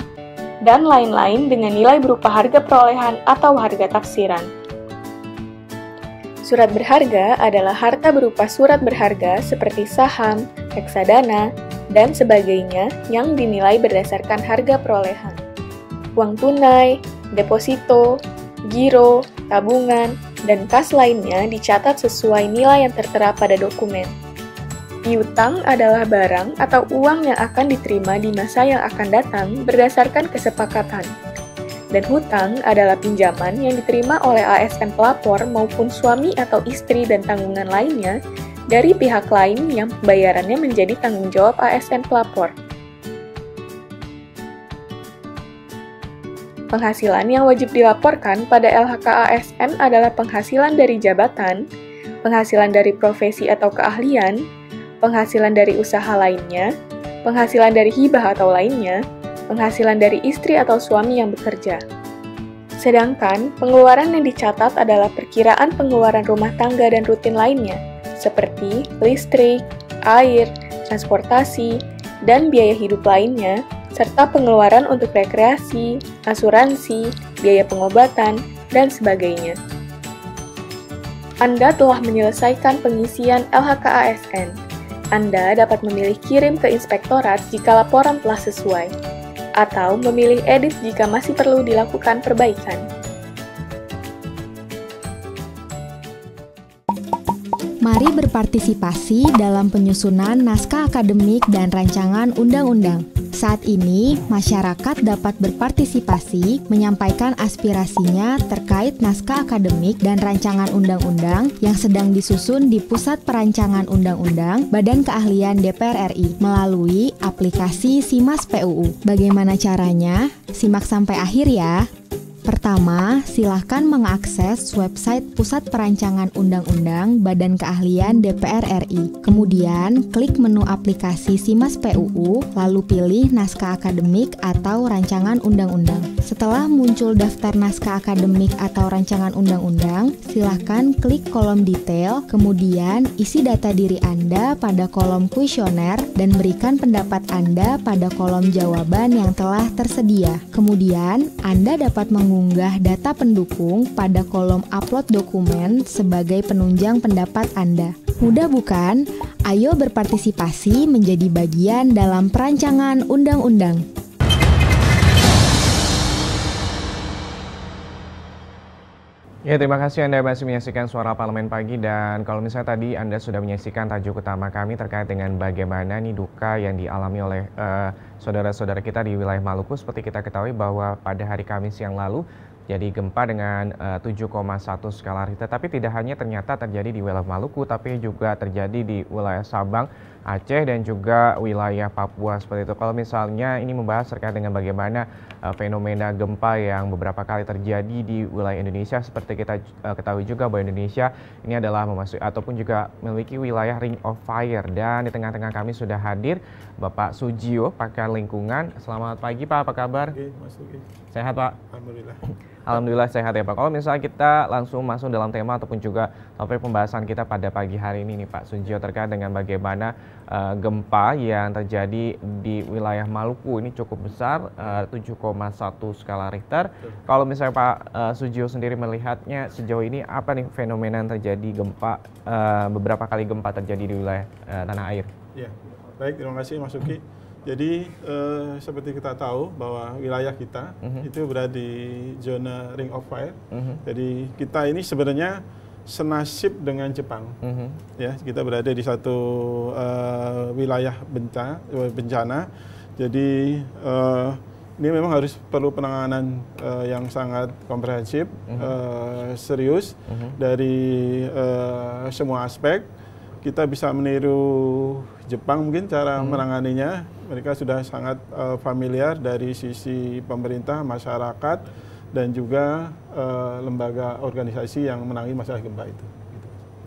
dan lain-lain dengan nilai berupa harga perolehan atau harga tafsiran. Surat berharga adalah harta berupa surat berharga seperti saham, reksadana, dan sebagainya yang dinilai berdasarkan harga perolehan. Uang tunai, deposito, giro, tabungan, dan kas lainnya dicatat sesuai nilai yang tertera pada dokumen. Piutang adalah barang atau uang yang akan diterima di masa yang akan datang berdasarkan kesepakatan. Dan hutang adalah pinjaman yang diterima oleh ASN pelapor maupun suami atau istri dan tanggungan lainnya dari pihak lain yang pembayarannya menjadi tanggung jawab ASN pelapor. Penghasilan yang wajib dilaporkan pada LHKASN adalah penghasilan dari jabatan, penghasilan dari profesi atau keahlian, penghasilan dari usaha lainnya, penghasilan dari hibah atau lainnya, penghasilan dari istri atau suami yang bekerja. Sedangkan pengeluaran yang dicatat adalah perkiraan pengeluaran rumah tangga dan rutin lainnya, seperti listrik, air, transportasi, dan biaya hidup lainnya, serta pengeluaran untuk rekreasi, asuransi, biaya pengobatan, dan sebagainya. Anda telah menyelesaikan pengisian LHKASN. Anda dapat memilih kirim ke inspektorat jika laporan telah sesuai, atau memilih edit jika masih perlu dilakukan perbaikan. Mari berpartisipasi dalam penyusunan naskah akademik dan rancangan undang-undang. Saat ini, masyarakat dapat berpartisipasi menyampaikan aspirasinya terkait naskah akademik dan rancangan undang-undang yang sedang disusun di Pusat Perancangan Undang-Undang Badan Keahlian DPR RI melalui aplikasi SIMAS PUU. Bagaimana caranya? Simak sampai akhir ya. Pertama, silahkan mengakses website Pusat Perancangan Undang-Undang Badan Keahlian DPR RI. Kemudian, klik menu aplikasi SIMAS PUU, lalu pilih naskah akademik atau rancangan undang-undang. Setelah muncul daftar naskah akademik atau rancangan undang-undang, silahkan klik kolom detail, kemudian isi data diri Anda pada kolom kuesioner dan berikan pendapat Anda pada kolom jawaban yang telah tersedia. Kemudian, Anda dapat mengunggah mengunggah data pendukung pada kolom upload dokumen sebagai penunjang pendapat Anda. Mudah bukan? Ayo berpartisipasi menjadi bagian dalam perancangan undang-undang. Ya, terima kasih Anda masih menyaksikan Suara Parlemen Pagi dan kalau misalnya tadi Anda sudah menyaksikan tajuk utama kami terkait dengan bagaimana nih duka yang dialami oleh uh, saudara-saudara kita di wilayah Maluku. Seperti kita ketahui bahwa pada hari Kamis yang lalu jadi gempa dengan uh, 7,1 skala Richter. Tapi tidak hanya ternyata terjadi di wilayah Maluku tapi juga terjadi di wilayah Sabang, Aceh dan juga wilayah Papua seperti itu. Kalau misalnya ini membahas terkait dengan bagaimana uh, fenomena gempa yang beberapa kali terjadi di wilayah Indonesia seperti kita uh, ketahui juga bahwa Indonesia ini adalah memasuki ataupun juga memiliki wilayah ring of fire dan di tengah-tengah kami sudah hadir Bapak Sujio pakar lingkungan. Selamat pagi Pak, apa kabar? Oke, Mas Sehat Pak? Alhamdulillah. Alhamdulillah sehat ya Pak. Kalau misalnya kita langsung masuk dalam tema ataupun juga topik pembahasan kita pada pagi hari ini nih Pak Sunjio terkait dengan bagaimana uh, gempa yang terjadi di wilayah Maluku ini cukup besar uh, 7,1 skala Richter. Kalau misalnya Pak uh, Sunjio sendiri melihatnya sejauh ini apa nih fenomena yang terjadi gempa uh, beberapa kali gempa terjadi di wilayah uh, tanah air? Ya, baik terima kasih Mas Uki. Jadi uh, seperti kita tahu bahwa wilayah kita uh -huh. itu berada di zona Ring of Fire. Uh -huh. Jadi kita ini sebenarnya senasib dengan Jepang. Uh -huh. Ya, kita berada di satu uh, wilayah bencana, bencana. Jadi uh, ini memang harus perlu penanganan uh, yang sangat komprehensif, uh -huh. uh, serius uh -huh. dari uh, semua aspek. Kita bisa meniru Jepang mungkin cara hmm. menanganinya mereka sudah sangat uh, familiar dari sisi pemerintah, masyarakat, dan juga uh, lembaga organisasi yang menangani masalah gempa itu.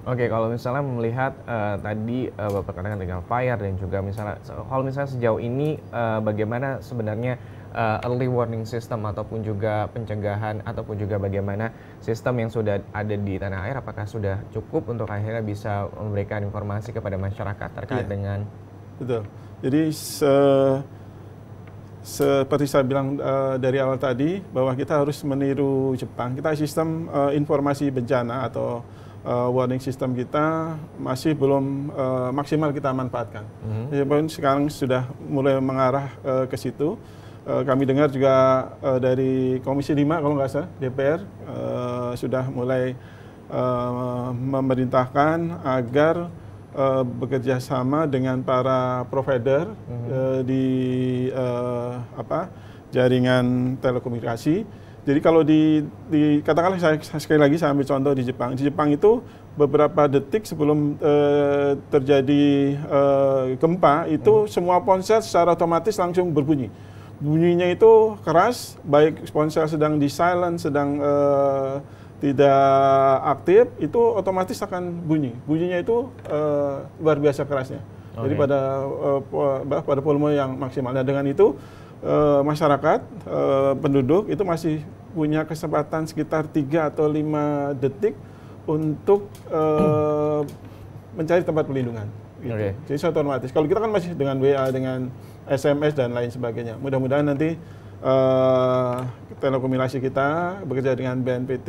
Oke, kalau misalnya melihat uh, tadi uh, Bapak katakan dengan fire dan juga misalnya kalau misalnya sejauh ini uh, bagaimana sebenarnya uh, early warning system ataupun juga pencegahan ataupun juga bagaimana sistem yang sudah ada di tanah air apakah sudah cukup untuk akhirnya bisa memberikan informasi kepada masyarakat terkait yeah. dengan Betul. Jadi se seperti saya bilang uh, dari awal tadi bahwa kita harus meniru Jepang. Kita sistem uh, informasi bencana atau uh, warning system kita masih belum uh, maksimal kita manfaatkan. Mm-hmm. sekarang sudah mulai mengarah uh, ke situ. Uh, kami dengar juga uh, dari Komisi 5 kalau nggak salah DPR uh, sudah mulai uh, memerintahkan agar uh, bekerja sama dengan para provider hmm. uh, di uh, apa jaringan telekomunikasi. Jadi kalau di, di katakanlah saya sekali lagi saya ambil contoh di Jepang. Di Jepang itu beberapa detik sebelum uh, terjadi uh, gempa itu hmm. semua ponsel secara otomatis langsung berbunyi. Bunyinya itu keras, baik ponsel sedang di silent, sedang uh, tidak aktif itu otomatis akan bunyi. Bunyinya itu uh, luar biasa kerasnya. Okay. Jadi pada uh, pada volume yang maksimal. Nah dengan itu uh, masyarakat uh, penduduk itu masih punya kesempatan sekitar 3 atau 5 detik untuk uh, mencari tempat pelindungan. Gitu. Okay. Jadi otomatis. Kalau kita kan masih dengan WA, dengan SMS dan lain sebagainya. Mudah-mudahan nanti uh, telekomunikasi kita bekerja dengan BNPT,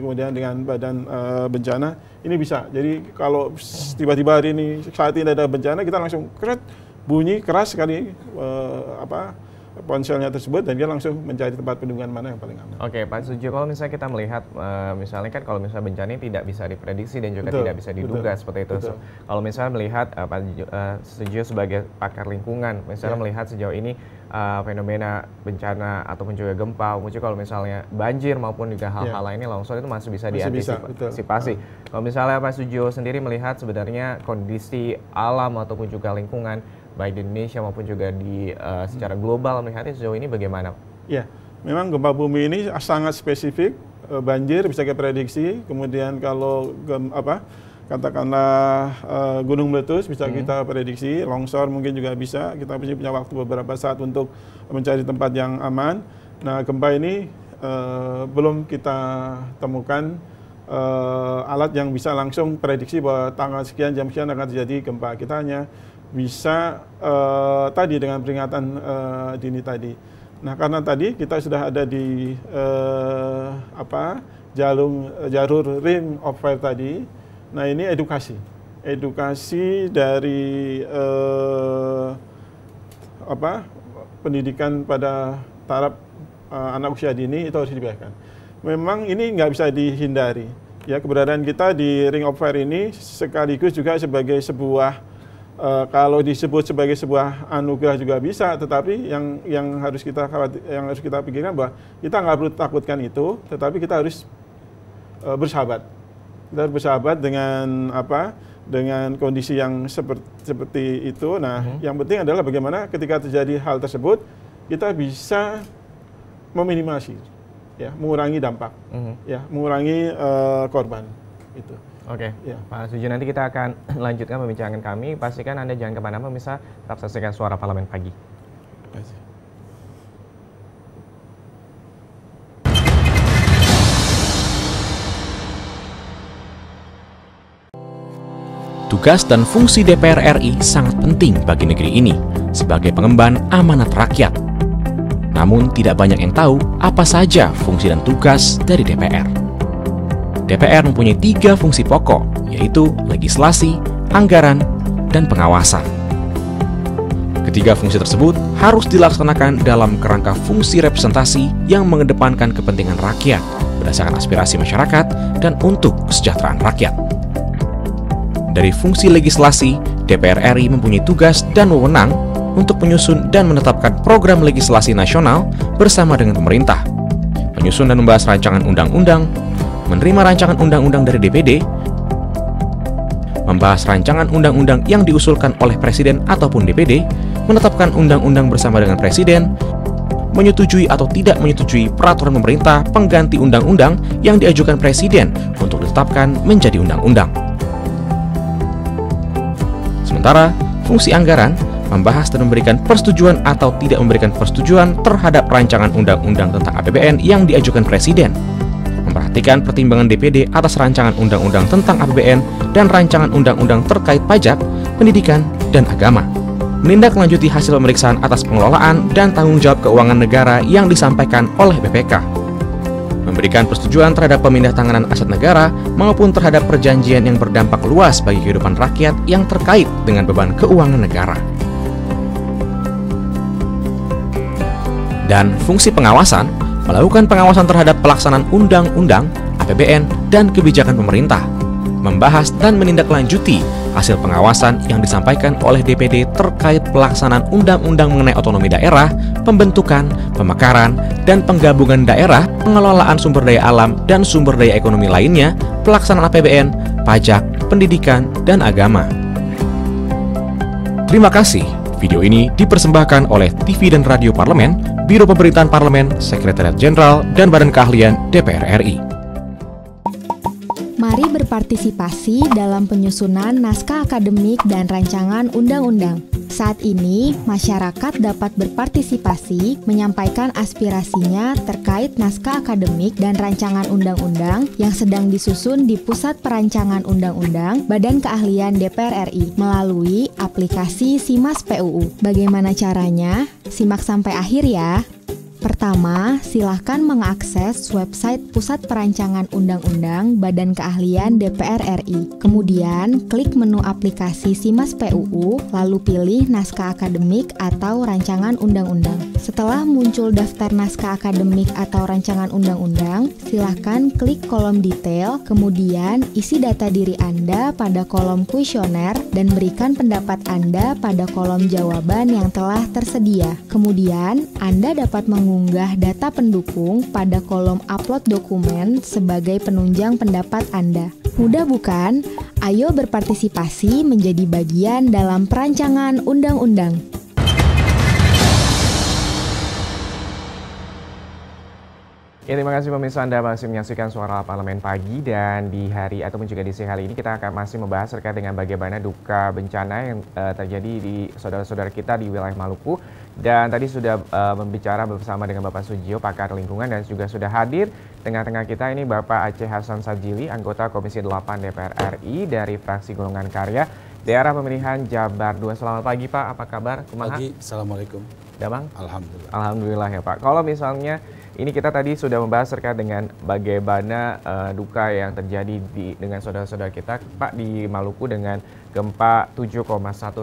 kemudian dengan Badan uh, Bencana, ini bisa. Jadi kalau tiba-tiba hari ini saat ini ada bencana, kita langsung keret bunyi keras sekali uh, apa ponselnya tersebut dan dia langsung mencari tempat pelindungan mana yang paling aman. Oke, Pak Sujo, kalau misalnya kita melihat, uh, misalnya kan kalau misalnya bencana tidak bisa diprediksi dan juga betul, tidak bisa diduga betul, seperti itu. So, kalau misalnya melihat uh, Pak uh, Sujo sebagai pakar lingkungan, misalnya yeah. melihat sejauh ini uh, fenomena bencana ataupun juga gempa, muncul kalau misalnya banjir maupun juga hal-hal yeah. lainnya longsor itu masih bisa masih diantisipasi. Bisa, kalau misalnya Pak Sujo sendiri melihat sebenarnya kondisi alam ataupun juga lingkungan baik di Indonesia maupun juga di uh, secara global melihatnya sejauh ini bagaimana? Ya, memang gempa bumi ini sangat spesifik, uh, banjir bisa kita prediksi, kemudian kalau gem, apa katakanlah uh, gunung meletus bisa hmm. kita prediksi, longsor mungkin juga bisa, kita masih punya waktu beberapa saat untuk mencari tempat yang aman. Nah, gempa ini uh, belum kita temukan uh, alat yang bisa langsung prediksi bahwa tanggal sekian jam sekian akan terjadi gempa. Kita hanya bisa uh, tadi dengan peringatan uh, dini tadi. Nah, karena tadi kita sudah ada di uh, apa jalur jalur ring of fire tadi. Nah, ini edukasi. Edukasi dari uh, apa pendidikan pada taraf uh, anak usia dini itu harus dibiarkan. Memang ini nggak bisa dihindari. Ya, keberadaan kita di ring of fire ini sekaligus juga sebagai sebuah Uh, kalau disebut sebagai sebuah anugerah juga bisa, tetapi yang yang harus kita yang harus kita pikirkan bahwa kita nggak perlu takutkan itu, tetapi kita harus uh, bersahabat. Kita bersahabat dengan apa? Dengan kondisi yang seperti seperti itu. Nah. -huh. yang penting adalah bagaimana ketika terjadi hal tersebut kita bisa meminimasi, ya, mengurangi dampak. -huh. ya, mengurangi uh, korban. Itu. Oke, okay. ya. Pak Suji nanti kita akan [CLEARS THROAT] lanjutkan pembincangan kami. Pastikan Anda jangan ke mana-mana, bisa tetap saksikan suara parlemen pagi. Tugas dan fungsi DPR RI sangat penting bagi negeri ini sebagai pengemban amanat rakyat. Namun tidak banyak yang tahu apa saja fungsi dan tugas dari DPR. DPR mempunyai tiga fungsi pokok, yaitu legislasi, anggaran, dan pengawasan. Ketiga fungsi tersebut harus dilaksanakan dalam kerangka fungsi representasi yang mengedepankan kepentingan rakyat berdasarkan aspirasi masyarakat dan untuk kesejahteraan rakyat. Dari fungsi legislasi, DPR RI mempunyai tugas dan wewenang untuk menyusun dan menetapkan program legislasi nasional bersama dengan pemerintah, menyusun dan membahas rancangan undang-undang, menerima rancangan undang-undang dari DPD, membahas rancangan undang-undang yang diusulkan oleh Presiden ataupun DPD, menetapkan undang-undang bersama dengan Presiden, menyetujui atau tidak menyetujui peraturan pemerintah pengganti undang-undang yang diajukan Presiden untuk ditetapkan menjadi undang-undang. Sementara, fungsi anggaran membahas dan memberikan persetujuan atau tidak memberikan persetujuan terhadap rancangan undang-undang tentang APBN yang diajukan Presiden, memperhatikan pertimbangan DPD atas rancangan undang-undang tentang APBN dan rancangan undang-undang terkait pajak, pendidikan, dan agama, menindaklanjuti hasil pemeriksaan atas pengelolaan dan tanggung jawab keuangan negara yang disampaikan oleh BPK, memberikan persetujuan terhadap pemindah tanganan aset negara maupun terhadap perjanjian yang berdampak luas bagi kehidupan rakyat yang terkait dengan beban keuangan negara. Dan fungsi pengawasan melakukan pengawasan terhadap pelaksanaan undang-undang, APBN, dan kebijakan pemerintah, membahas dan menindaklanjuti hasil pengawasan yang disampaikan oleh DPD terkait pelaksanaan undang-undang mengenai otonomi daerah, pembentukan, pemekaran, dan penggabungan daerah, pengelolaan sumber daya alam dan sumber daya ekonomi lainnya, pelaksanaan APBN, pajak, pendidikan, dan agama. Terima kasih. Video ini dipersembahkan oleh TV dan Radio Parlemen, Biro Pemerintahan Parlemen, Sekretariat Jenderal, dan Badan Keahlian DPR RI. Mari berpartisipasi dalam penyusunan naskah akademik dan rancangan undang-undang. Saat ini, masyarakat dapat berpartisipasi menyampaikan aspirasinya terkait naskah akademik dan rancangan undang-undang yang sedang disusun di Pusat Perancangan Undang-Undang Badan Keahlian DPR RI melalui aplikasi Simas PUU. Bagaimana caranya? Simak sampai akhir ya. Pertama, silahkan mengakses website Pusat Perancangan Undang-Undang Badan Keahlian DPR RI. Kemudian, klik menu aplikasi SIMAS PUU, lalu pilih naskah akademik atau rancangan undang-undang. Setelah muncul daftar naskah akademik atau rancangan undang-undang, silahkan klik kolom detail, kemudian isi data diri Anda pada kolom kuesioner dan berikan pendapat Anda pada kolom jawaban yang telah tersedia. Kemudian, Anda dapat mengunggah mengunggah data pendukung pada kolom upload dokumen sebagai penunjang pendapat Anda. Mudah bukan? Ayo berpartisipasi menjadi bagian dalam perancangan undang-undang. Ya, terima kasih pemirsa Anda masih menyaksikan suara parlemen pagi dan di hari ataupun juga di siang hari ini kita akan masih membahas terkait dengan bagaimana duka bencana yang uh, terjadi di saudara-saudara kita di wilayah Maluku dan tadi sudah uh, membicara bersama dengan Bapak Sujio pakar lingkungan dan juga sudah hadir tengah-tengah kita ini Bapak Aceh Hasan Sajili anggota Komisi 8 DPR RI dari fraksi Golongan Karya Daerah Pemilihan Jabar 2. Selamat pagi Pak, apa kabar? Kumaha? Pagi, Assalamualaikum. Damang? Alhamdulillah. Alhamdulillah ya Pak. Kalau misalnya ini kita tadi sudah membahas terkait dengan bagaimana uh, duka yang terjadi di, dengan saudara-saudara kita, Pak di Maluku dengan gempa 7,1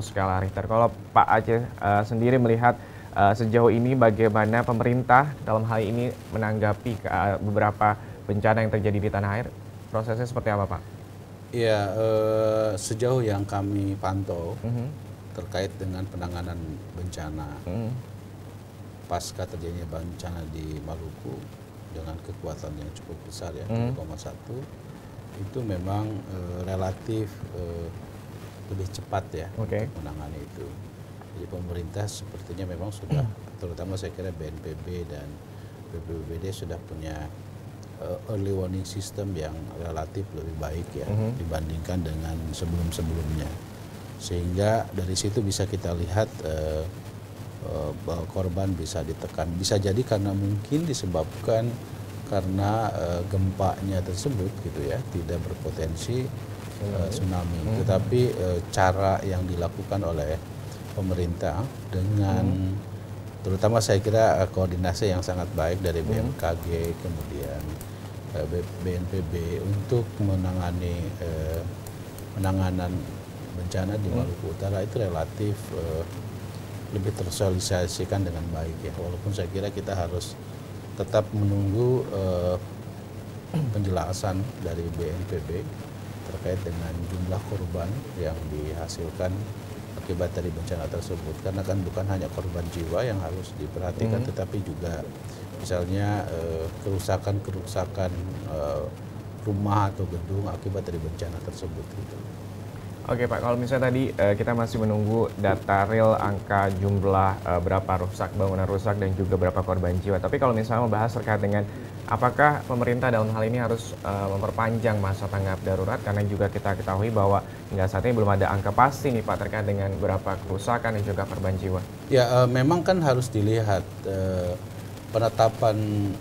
skala Richter. Kalau Pak Aceh uh, sendiri melihat uh, sejauh ini bagaimana pemerintah dalam hal ini menanggapi uh, beberapa bencana yang terjadi di tanah air, prosesnya seperti apa, Pak? Ya, uh, sejauh yang kami pantau uh mhm. -huh. terkait dengan penanganan bencana. Uh mhm. -huh pasca terjadinya bencana di Maluku dengan kekuatan yang cukup besar ya hmm. 2,1 itu memang e, relatif e, lebih cepat ya okay. untuk menangani itu. Jadi pemerintah sepertinya memang sudah [CLEARS THROAT] terutama saya kira BNPB dan BPBD sudah punya uh, early warning system yang relatif lebih baik ya mm -hmm. dibandingkan dengan sebelum-sebelumnya. Sehingga dari situ bisa kita lihat uh, uh, korban bisa ditekan. Bisa jadi karena mungkin disebabkan karena uh, gempanya tersebut gitu ya tidak berpotensi uh, tsunami. Hmm. Tetapi uh, cara yang dilakukan oleh pemerintah dengan hmm. terutama saya kira uh, koordinasi yang sangat baik dari BMKG hmm. kemudian uh, BNPB untuk menangani uh, penanganan bencana di Maluku Utara itu relatif uh, lebih tersosialisasikan dengan baik ya. Walaupun saya kira kita harus tetap menunggu uh, penjelasan dari BNPB terkait dengan jumlah korban yang dihasilkan akibat dari bencana tersebut karena kan bukan hanya korban jiwa yang harus diperhatikan hmm. tetapi juga misalnya kerusakan-kerusakan uh, uh, rumah atau gedung akibat dari bencana tersebut gitu. Oke Pak, kalau misalnya tadi uh, kita masih menunggu data real angka jumlah uh, berapa rusak bangunan rusak dan juga berapa korban jiwa. Tapi kalau misalnya membahas terkait dengan apakah pemerintah dalam hal ini harus uh, memperpanjang masa tanggap darurat karena juga kita ketahui bahwa hingga saat ini belum ada angka pasti nih Pak terkait dengan berapa kerusakan dan juga korban jiwa. Ya uh, memang kan harus dilihat uh, penetapan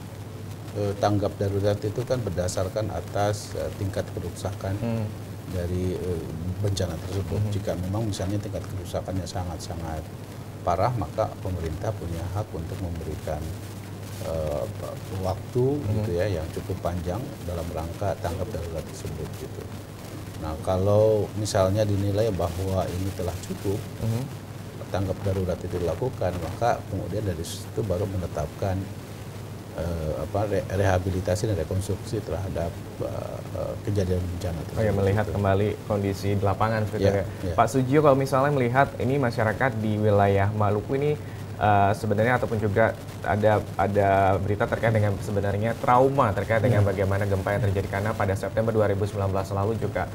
uh, tanggap darurat itu kan berdasarkan atas uh, tingkat kerusakan. Hmm dari uh, bencana tersebut. Hmm. Jika memang misalnya tingkat kerusakannya sangat-sangat parah, maka pemerintah punya hak untuk memberikan uh, waktu hmm. gitu ya yang cukup panjang dalam rangka tanggap darurat tersebut gitu. Nah kalau misalnya dinilai bahwa ini telah cukup hmm. tanggap darurat itu dilakukan, maka kemudian dari situ baru menetapkan uh, apa re rehabilitasi dan rekonstruksi terhadap uh, kejadian bencana tersebut. Oh ya, melihat gitu. kembali kondisi di lapangan ya, ya. Pak Sujio kalau misalnya melihat ini masyarakat di wilayah Maluku ini uh, sebenarnya ataupun juga ada ada berita terkait dengan sebenarnya trauma terkait dengan hmm. bagaimana gempa yang terjadi karena pada September 2019 lalu juga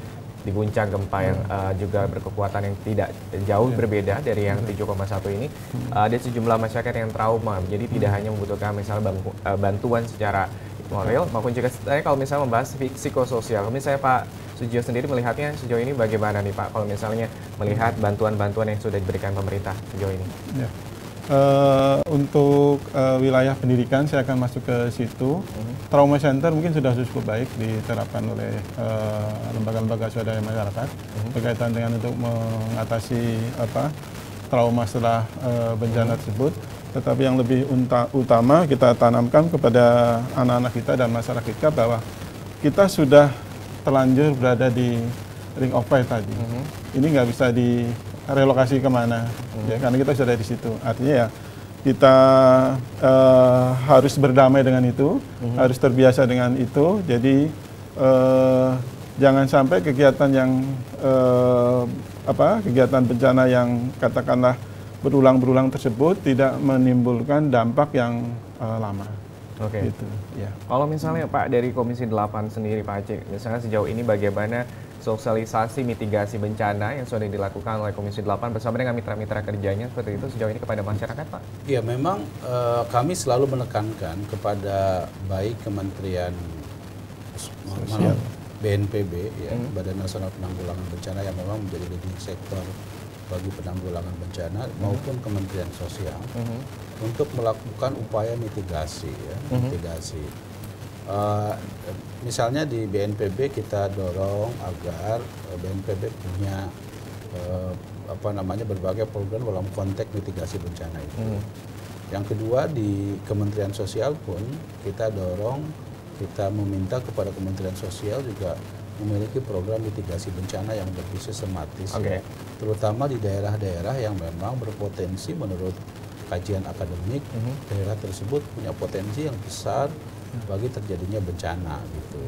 diguncang gempa yang uh, juga berkekuatan yang tidak jauh yeah. berbeda dari yang 7,1 ini. Uh, ada sejumlah masyarakat yang trauma, jadi tidak hanya membutuhkan misalnya uh, bantuan secara moral maupun juga saya kalau misalnya membahas psikososial. Misalnya Pak Sujiyo sendiri melihatnya sejauh ini bagaimana nih Pak kalau misalnya melihat bantuan-bantuan yang sudah diberikan pemerintah sejauh ini? Yeah. Uh, untuk uh, wilayah pendidikan saya akan masuk ke situ. Uh-huh. Trauma center mungkin sudah cukup baik diterapkan oleh lembaga-lembaga uh, swadaya masyarakat uh-huh. berkaitan dengan untuk mengatasi apa trauma setelah uh, bencana uh-huh. tersebut. Tetapi yang lebih utama kita tanamkan kepada anak-anak kita dan masyarakat kita bahwa kita sudah terlanjur berada di ring of fire tadi. Uh-huh. Ini nggak bisa di relokasi ke mana hmm. ya karena kita sudah di situ artinya ya kita uh, harus berdamai dengan itu hmm. harus terbiasa dengan itu jadi uh, jangan sampai kegiatan yang uh, apa kegiatan bencana yang katakanlah berulang-berulang tersebut tidak menimbulkan dampak yang uh, lama. Oke. Okay. Gitu, ya. Kalau misalnya Pak dari Komisi 8 sendiri Pak Aceh, misalnya sejauh ini bagaimana sosialisasi mitigasi bencana yang sudah dilakukan oleh Komisi 8 bersama dengan mitra-mitra kerjanya seperti itu sejauh ini kepada masyarakat Pak? Iya memang e, kami selalu menekankan kepada baik Kementerian Sosial. BNPB ya hmm. Badan Nasional Penanggulangan Bencana yang memang menjadi leading sektor bagi penanggulangan bencana hmm. maupun Kementerian Sosial hmm. untuk melakukan upaya mitigasi ya hmm. mitigasi Uh, misalnya di BNPB kita dorong agar uh, BNPB punya uh, apa namanya berbagai program dalam konteks mitigasi bencana itu. Hmm. Yang kedua di Kementerian Sosial pun kita dorong kita meminta kepada Kementerian Sosial juga memiliki program mitigasi bencana yang lebih sistematis, okay. ya, terutama di daerah-daerah yang memang berpotensi menurut kajian akademik mm -hmm. daerah tersebut punya potensi yang besar bagi terjadinya bencana gitu.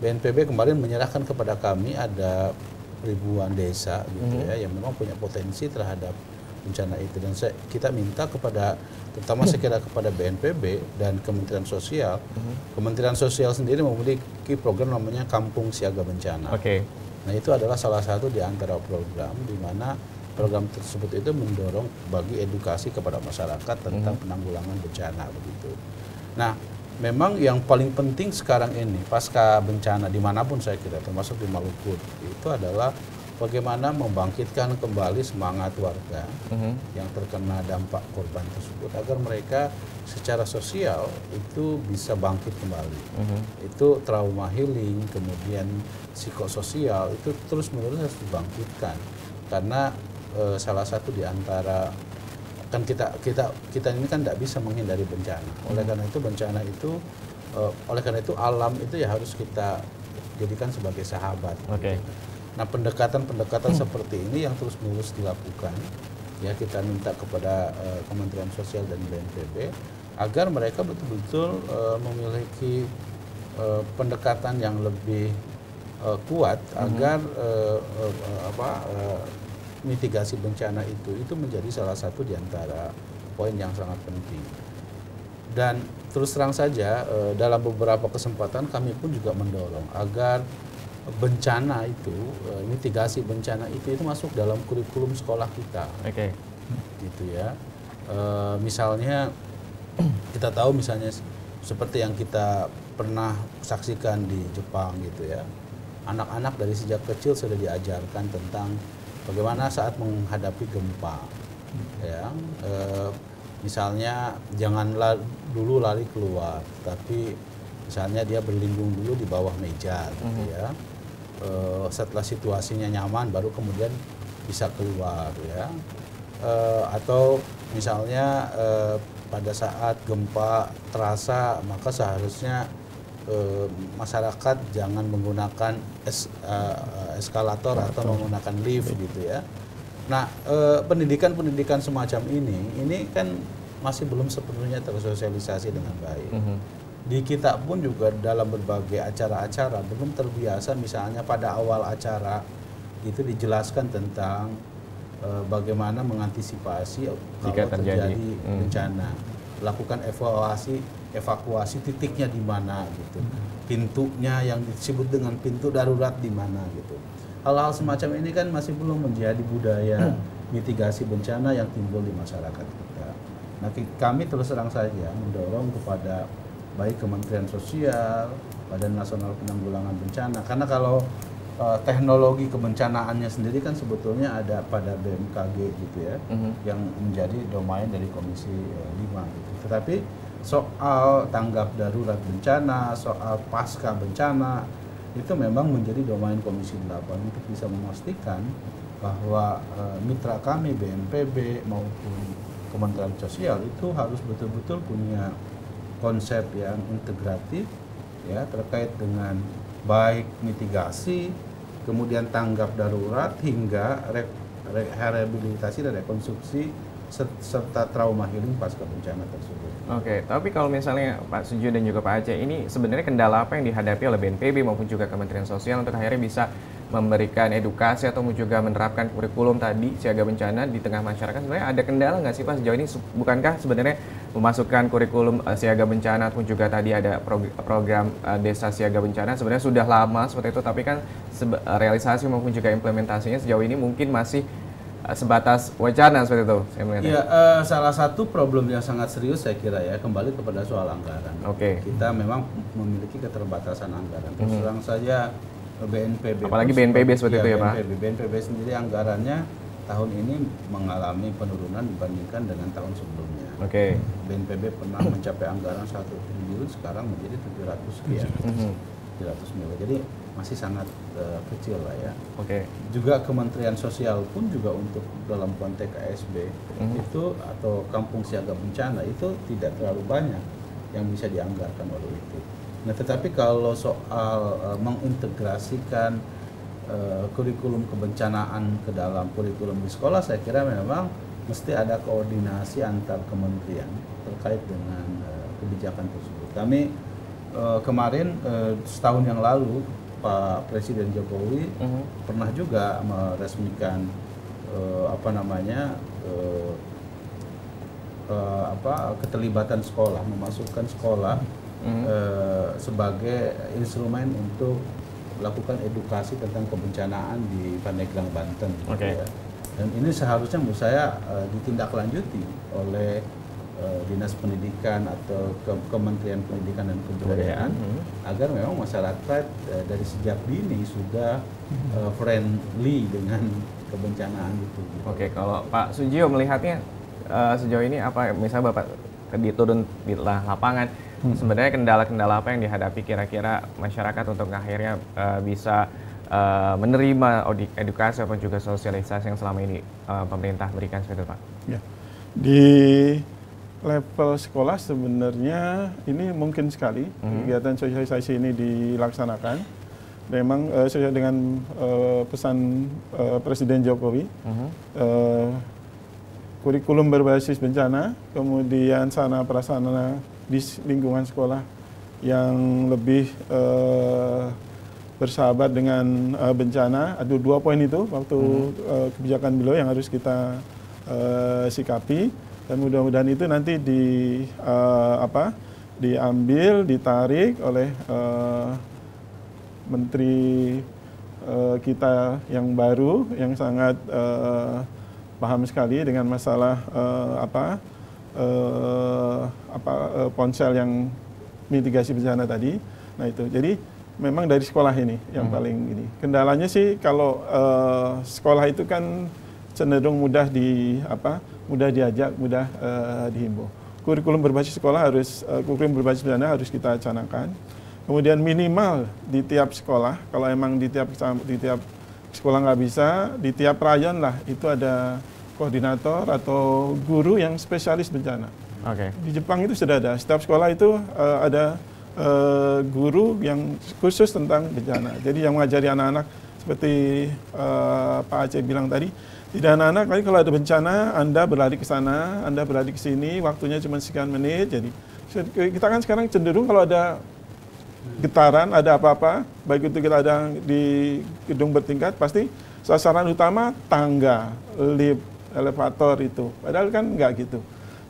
BNPB kemarin menyerahkan kepada kami ada ribuan desa gitu hmm. ya yang memang punya potensi terhadap bencana itu dan saya, kita minta kepada terutama saya kira kepada BNPB dan Kementerian Sosial. Hmm. Kementerian Sosial sendiri memiliki program namanya Kampung Siaga Bencana. Okay. Nah, itu adalah salah satu di antara program di mana program tersebut itu mendorong bagi edukasi kepada masyarakat tentang hmm. penanggulangan bencana begitu. Nah, memang yang paling penting sekarang ini pasca bencana di mana pun saya kira termasuk di Maluku itu adalah bagaimana membangkitkan kembali semangat warga uh mhm. -huh. yang terkena dampak korban tersebut agar mereka secara sosial itu bisa bangkit kembali. Uh mhm. -huh. Itu trauma healing, kemudian psikososial itu terus menerus harus dibangkitkan karena e, salah satu di antara kan kita kita kita ini kan tidak bisa menghindari bencana. Oleh hmm. karena itu bencana itu uh, oleh karena itu alam itu ya harus kita jadikan sebagai sahabat. Okay. Nah pendekatan-pendekatan hmm. seperti ini yang terus menerus dilakukan ya kita minta kepada uh, Kementerian Sosial dan BNPB agar mereka betul-betul uh, memiliki uh, pendekatan yang lebih uh, kuat mm-hmm. agar uh, uh, apa uh, mitigasi bencana itu itu menjadi salah satu di antara poin yang sangat penting. Dan terus terang saja uh, dalam beberapa kesempatan kami pun juga mendorong agar bencana itu uh, mitigasi bencana itu itu masuk dalam kurikulum sekolah kita. Oke. Okay. Gitu ya. Uh, misalnya kita tahu misalnya seperti yang kita pernah saksikan di Jepang gitu ya anak-anak dari sejak kecil sudah diajarkan tentang bagaimana saat menghadapi gempa ya? E, misalnya jangan la, dulu lari keluar tapi misalnya dia berlindung dulu di bawah meja gitu mhm. ya. E, setelah situasinya nyaman baru kemudian bisa keluar ya. E, atau misalnya e, pada saat gempa terasa maka seharusnya Eh, masyarakat jangan menggunakan es, uh, eskalator atau menggunakan lift gitu ya. Nah, pendidikan-pendidikan semacam ini, ini kan masih belum sepenuhnya tersosialisasi dengan baik. Mm -hmm. Di kita pun juga dalam berbagai acara-acara belum terbiasa, misalnya pada awal acara itu dijelaskan tentang bagaimana mengantisipasi jika terjadi, terjadi mm. bencana, lakukan evaluasi evakuasi titiknya di mana gitu. Pintunya yang disebut dengan pintu darurat di mana gitu. Hal-hal semacam ini kan masih belum menjadi budaya mitigasi bencana yang timbul di masyarakat kita. Nah kami terus terang saja mendorong kepada baik Kementerian Sosial Badan Nasional Penanggulangan Bencana. Karena kalau uh, teknologi kebencanaannya sendiri kan sebetulnya ada pada BMKG gitu ya mm -hmm. yang menjadi domain dari Komisi uh, 5 gitu tetapi soal tanggap darurat bencana, soal pasca bencana itu memang menjadi domain Komisi 8 untuk bisa memastikan bahwa e, mitra kami BNPB maupun Kementerian Sosial itu harus betul-betul punya konsep yang integratif ya terkait dengan baik mitigasi, kemudian tanggap darurat hingga re, re, rehabilitasi dan rekonstruksi serta trauma healing pasca bencana tersebut. Oke, tapi kalau misalnya Pak Sujo dan juga Pak Aceh ini sebenarnya kendala apa yang dihadapi oleh BNPB maupun juga Kementerian Sosial untuk akhirnya bisa memberikan edukasi atau juga menerapkan kurikulum tadi siaga bencana di tengah masyarakat sebenarnya ada kendala nggak sih Pak sejauh ini bukankah sebenarnya memasukkan kurikulum uh, siaga bencana ataupun juga tadi ada program uh, desa siaga bencana sebenarnya sudah lama seperti itu tapi kan realisasi maupun juga implementasinya sejauh ini mungkin masih Eh, sebatas wacana seperti itu saya melihat. Ya, uh, salah satu problem yang sangat serius saya kira ya kembali kepada soal anggaran. Oke. Okay. Kita memang memiliki keterbatasan anggaran. Terus mm -hmm. saja BNPB. Apalagi BNPB seperti ya, itu ya Pak. BNPB, BNPB sendiri anggarannya tahun ini mengalami penurunan dibandingkan dengan tahun sebelumnya. Oke. Okay. BNPB pernah mencapai anggaran satu triliun, sekarang menjadi 700 sekian. Mm -hmm. 700 miliar. Jadi masih sangat uh, kecil lah ya. Oke. Okay. Juga Kementerian Sosial pun juga untuk dalam konteks KSB mm. itu atau Kampung Siaga Bencana itu tidak terlalu banyak yang bisa dianggarkan oleh itu. Nah, tetapi kalau soal uh, mengintegrasikan uh, kurikulum kebencanaan ke dalam kurikulum di sekolah, saya kira memang mesti ada koordinasi antar kementerian terkait dengan uh, kebijakan tersebut. Kami uh, kemarin uh, setahun yang lalu Pak Presiden Jokowi uh -huh. pernah juga meresmikan uh, apa namanya uh, uh, apa keterlibatan sekolah, memasukkan sekolah uh -huh. uh, sebagai instrumen untuk melakukan edukasi tentang kebencanaan di Pandeglang Banten. Okay. Gitu ya. Dan ini seharusnya menurut saya uh, ditindaklanjuti oleh uh, dinas pendidikan atau ke Kementerian Pendidikan dan Kebudayaan hmm. agar memang masyarakat uh, dari sejak dini sudah uh, friendly dengan kebencanaan itu. Gitu. Oke, kalau Pak Sujio melihatnya uh, sejauh ini apa misalnya Bapak turun di lapangan hmm. sebenarnya kendala-kendala apa yang dihadapi kira-kira masyarakat untuk akhirnya uh, bisa uh, menerima edukasi ataupun juga sosialisasi yang selama ini uh, pemerintah berikan seperti itu Pak? Ya. Di level sekolah sebenarnya ini mungkin sekali hmm. kegiatan sosialisasi ini dilaksanakan. Memang uh, sesuai dengan uh, pesan uh, Presiden Jokowi, hmm. uh, kurikulum berbasis bencana, kemudian sana prasarana di lingkungan sekolah yang lebih uh, bersahabat dengan uh, bencana. Ada dua poin itu waktu hmm. uh, kebijakan beliau yang harus kita uh, sikapi dan mudah-mudahan itu nanti di uh, apa diambil, ditarik oleh uh, menteri uh, kita yang baru yang sangat uh, paham sekali dengan masalah uh, apa uh, apa uh, ponsel yang mitigasi bencana tadi. Nah itu jadi memang dari sekolah ini yang hmm. paling ini. Kendalanya sih kalau uh, sekolah itu kan cenderung mudah di apa mudah diajak, mudah uh, dihimbau. Kurikulum berbasis sekolah harus uh, kurikulum berbasis bencana harus kita canangkan. Kemudian minimal di tiap sekolah, kalau emang di tiap di tiap sekolah nggak bisa, di tiap rayon lah itu ada koordinator atau guru yang spesialis bencana. Oke. Okay. Di Jepang itu sudah ada. Setiap sekolah itu uh, ada uh, guru yang khusus tentang bencana. Jadi yang mengajari anak-anak seperti uh, Pak Aceh bilang tadi, tidak anak-anak, tapi kalau ada bencana, Anda berlari ke sana, Anda berlari ke sini, waktunya cuma sekian menit. Jadi kita kan sekarang cenderung kalau ada getaran, ada apa-apa, baik itu kita ada di gedung bertingkat, pasti sasaran utama tangga, lift, elevator itu. Padahal kan nggak gitu.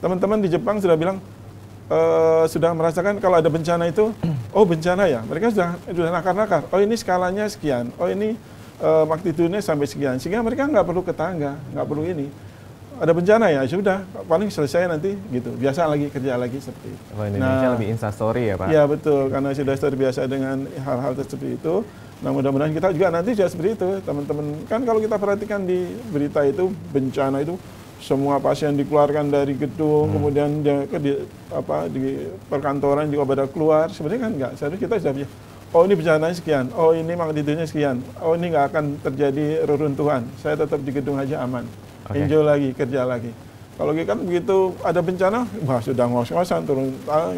Teman-teman di Jepang sudah bilang uh, sudah merasakan kalau ada bencana itu, [CLEARS THROAT] oh bencana ya. Mereka sudah sudah nakar-nakar. Oh ini skalanya sekian. Oh ini uh, magnitudenya sampai sekian. Sehingga mereka nggak perlu ke tangga, nggak perlu ini. Ada bencana ya sudah paling selesai nanti gitu. Biasa lagi kerja lagi seperti itu. Oh, Indonesia nah, lebih instastory ya Pak? Iya betul karena sudah terbiasa dengan hal-hal seperti itu. Nah mudah-mudahan kita juga nanti juga seperti itu teman-teman. Kan kalau kita perhatikan di berita itu bencana itu semua pasien dikeluarkan dari gedung, hmm. kemudian di, di, apa, di perkantoran juga pada keluar. Sebenarnya kan enggak. Seharusnya kita sudah oh ini bencananya sekian, oh ini magnitudenya sekian, oh ini nggak akan terjadi reruntuhan. Saya tetap di gedung aja aman. Okay. Enjoy lagi, kerja lagi. Kalau kan begitu ada bencana, wah sudah ngos-ngosan turun. Ah,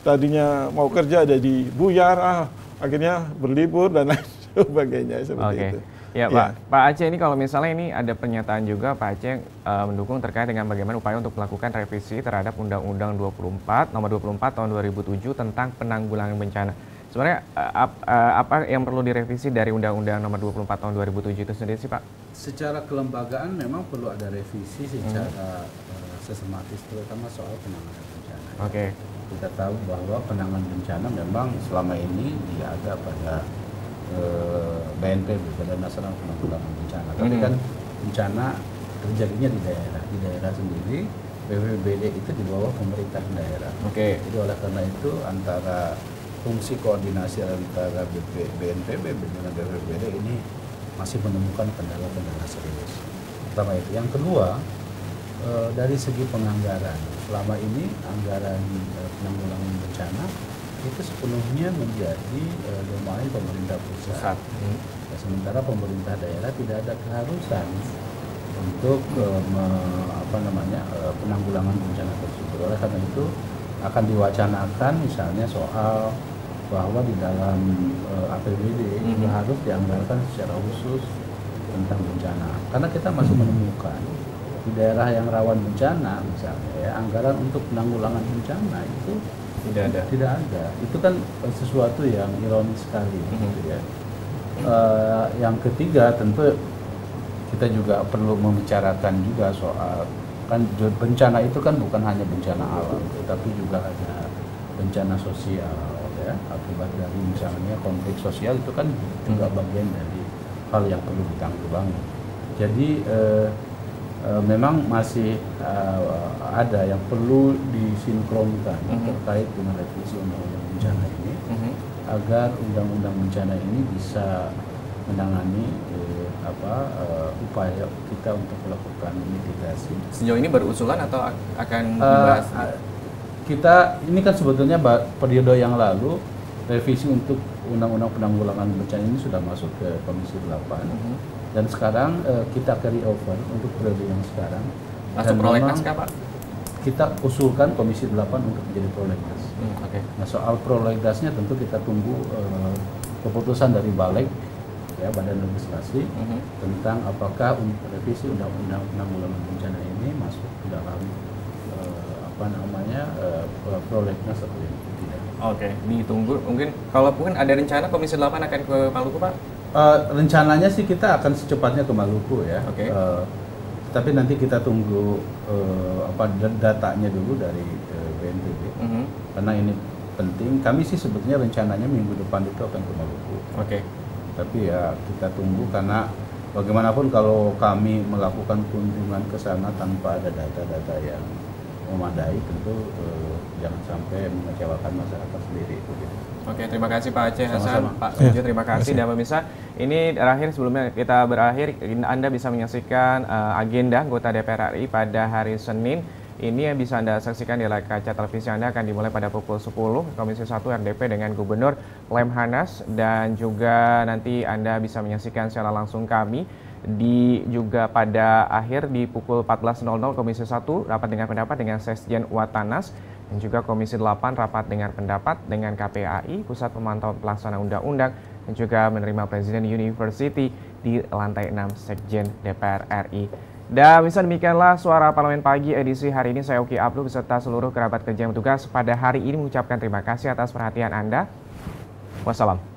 tadinya mau kerja jadi buyar, ah akhirnya berlibur dan [LAUGHS] lain sebagainya seperti okay. itu. Ya, Pak. Ya. Pak Aceh ini kalau misalnya ini ada pernyataan juga Pak Aceh uh, mendukung terkait dengan bagaimana upaya untuk melakukan revisi terhadap Undang-Undang 24 nomor 24 tahun 2007 tentang penanggulangan bencana. Sebenarnya uh, uh, apa yang perlu direvisi dari Undang-Undang nomor 24 tahun 2007 itu sendiri sih Pak? Secara kelembagaan memang perlu ada revisi secara hmm. uh, sistematis terutama soal penanganan bencana. Oke. Okay kita tahu bahwa penanganan bencana memang selama ini dia ada pada eh, BNPB Badan Nasional Penanggulangan Bencana. Tapi hmm. kan bencana terjadinya di daerah, di daerah sendiri BPBD itu di bawah pemerintah daerah. Oke. Okay. Jadi oleh karena itu antara fungsi koordinasi antara BP, BNPB dengan BPBD ini masih menemukan kendala-kendala serius. Pertama itu. Yang kedua, e, dari segi penganggaran selama ini anggaran uh, penanggulangan bencana itu sepenuhnya menjadi uh, domain pemerintah pusat. Hmm. Ya, sementara pemerintah daerah tidak ada keharusan untuk uh, me, apa namanya uh, penanggulangan bencana tersebut. Oleh karena itu akan diwacanakan misalnya soal bahwa di dalam uh, APBD hmm. juga harus dianggarkan secara khusus tentang bencana. Karena kita masih menemukan di daerah yang rawan bencana misalnya ya anggaran untuk penanggulangan bencana itu tidak ada. Tidak ada. Itu kan sesuatu yang ironis sekali mm -hmm. gitu ya. Uh, yang ketiga tentu kita juga perlu membicarakan juga soal kan bencana itu kan bukan hanya bencana alam tapi juga ada bencana sosial ya. Akibat dari misalnya konflik sosial itu kan juga bagian dari hal yang perlu ditanggulangi jadi eh, uh, memang masih uh, ada yang perlu disinkronkan mm -hmm. terkait dengan revisi undang-undang bencana ini mm -hmm. agar undang-undang bencana ini bisa menangani uh, apa uh, upaya kita untuk melakukan mitigasi. Sejauh ini baru usulan atau akan dibahas? Uh, kita ini kan sebetulnya periode yang lalu revisi untuk undang-undang penanggulangan bencana ini sudah masuk ke Komisi 8. Mm -hmm dan sekarang uh, kita carry over untuk periode yang sekarang masuk prolegnas Pak? kita usulkan Komisi 8 untuk menjadi prolegnas hmm, okay. nah soal prolegnasnya tentu kita tunggu uh, keputusan dari Balik ya, Badan Legislasi mm -hmm. tentang apakah revisi Undang-Undang Penanggulangan Bencana ini masuk ke dalam uh, apa namanya uh, prolegnas atau tidak. Oke, ditunggu. Mungkin kalau mungkin ada rencana Komisi 8 akan ke Maluku, Pak? Uh, rencananya sih kita akan secepatnya ke Maluku ya. Oke. Okay. Uh, tapi nanti kita tunggu uh, apa datanya dulu dari uh, BNPB mm -hmm. karena ini penting. Kami sih sebetulnya rencananya minggu depan itu akan ke Maluku. Oke. Okay. Tapi ya kita tunggu karena bagaimanapun kalau kami melakukan kunjungan ke sana tanpa ada data-data yang memadai tentu uh, jangan sampai mengecewakan masyarakat sendiri begitu. Oke, terima kasih Pak Aceh Hasan, Pak Sujo, ya, terima kasih. Dan pemirsa, ini terakhir sebelumnya kita berakhir, Anda bisa menyaksikan uh, agenda anggota DPR RI pada hari Senin. Ini yang bisa Anda saksikan di layar kaca televisi Anda akan dimulai pada pukul 10, Komisi 1 RDP dengan Gubernur Lemhanas, dan juga nanti Anda bisa menyaksikan secara langsung kami di juga pada akhir di pukul 14.00 Komisi 1 rapat dengan pendapat dengan Sesjen Watanas dan juga Komisi 8 rapat dengan pendapat dengan KPAI Pusat Pemantauan Pelaksanaan Undang-Undang dan juga menerima Presiden University di lantai 6 Sekjen DPR RI. Dan bisa demikianlah suara parlemen pagi edisi hari ini saya Uki Abdul beserta seluruh kerabat kerja yang bertugas pada hari ini mengucapkan terima kasih atas perhatian Anda. Wassalam.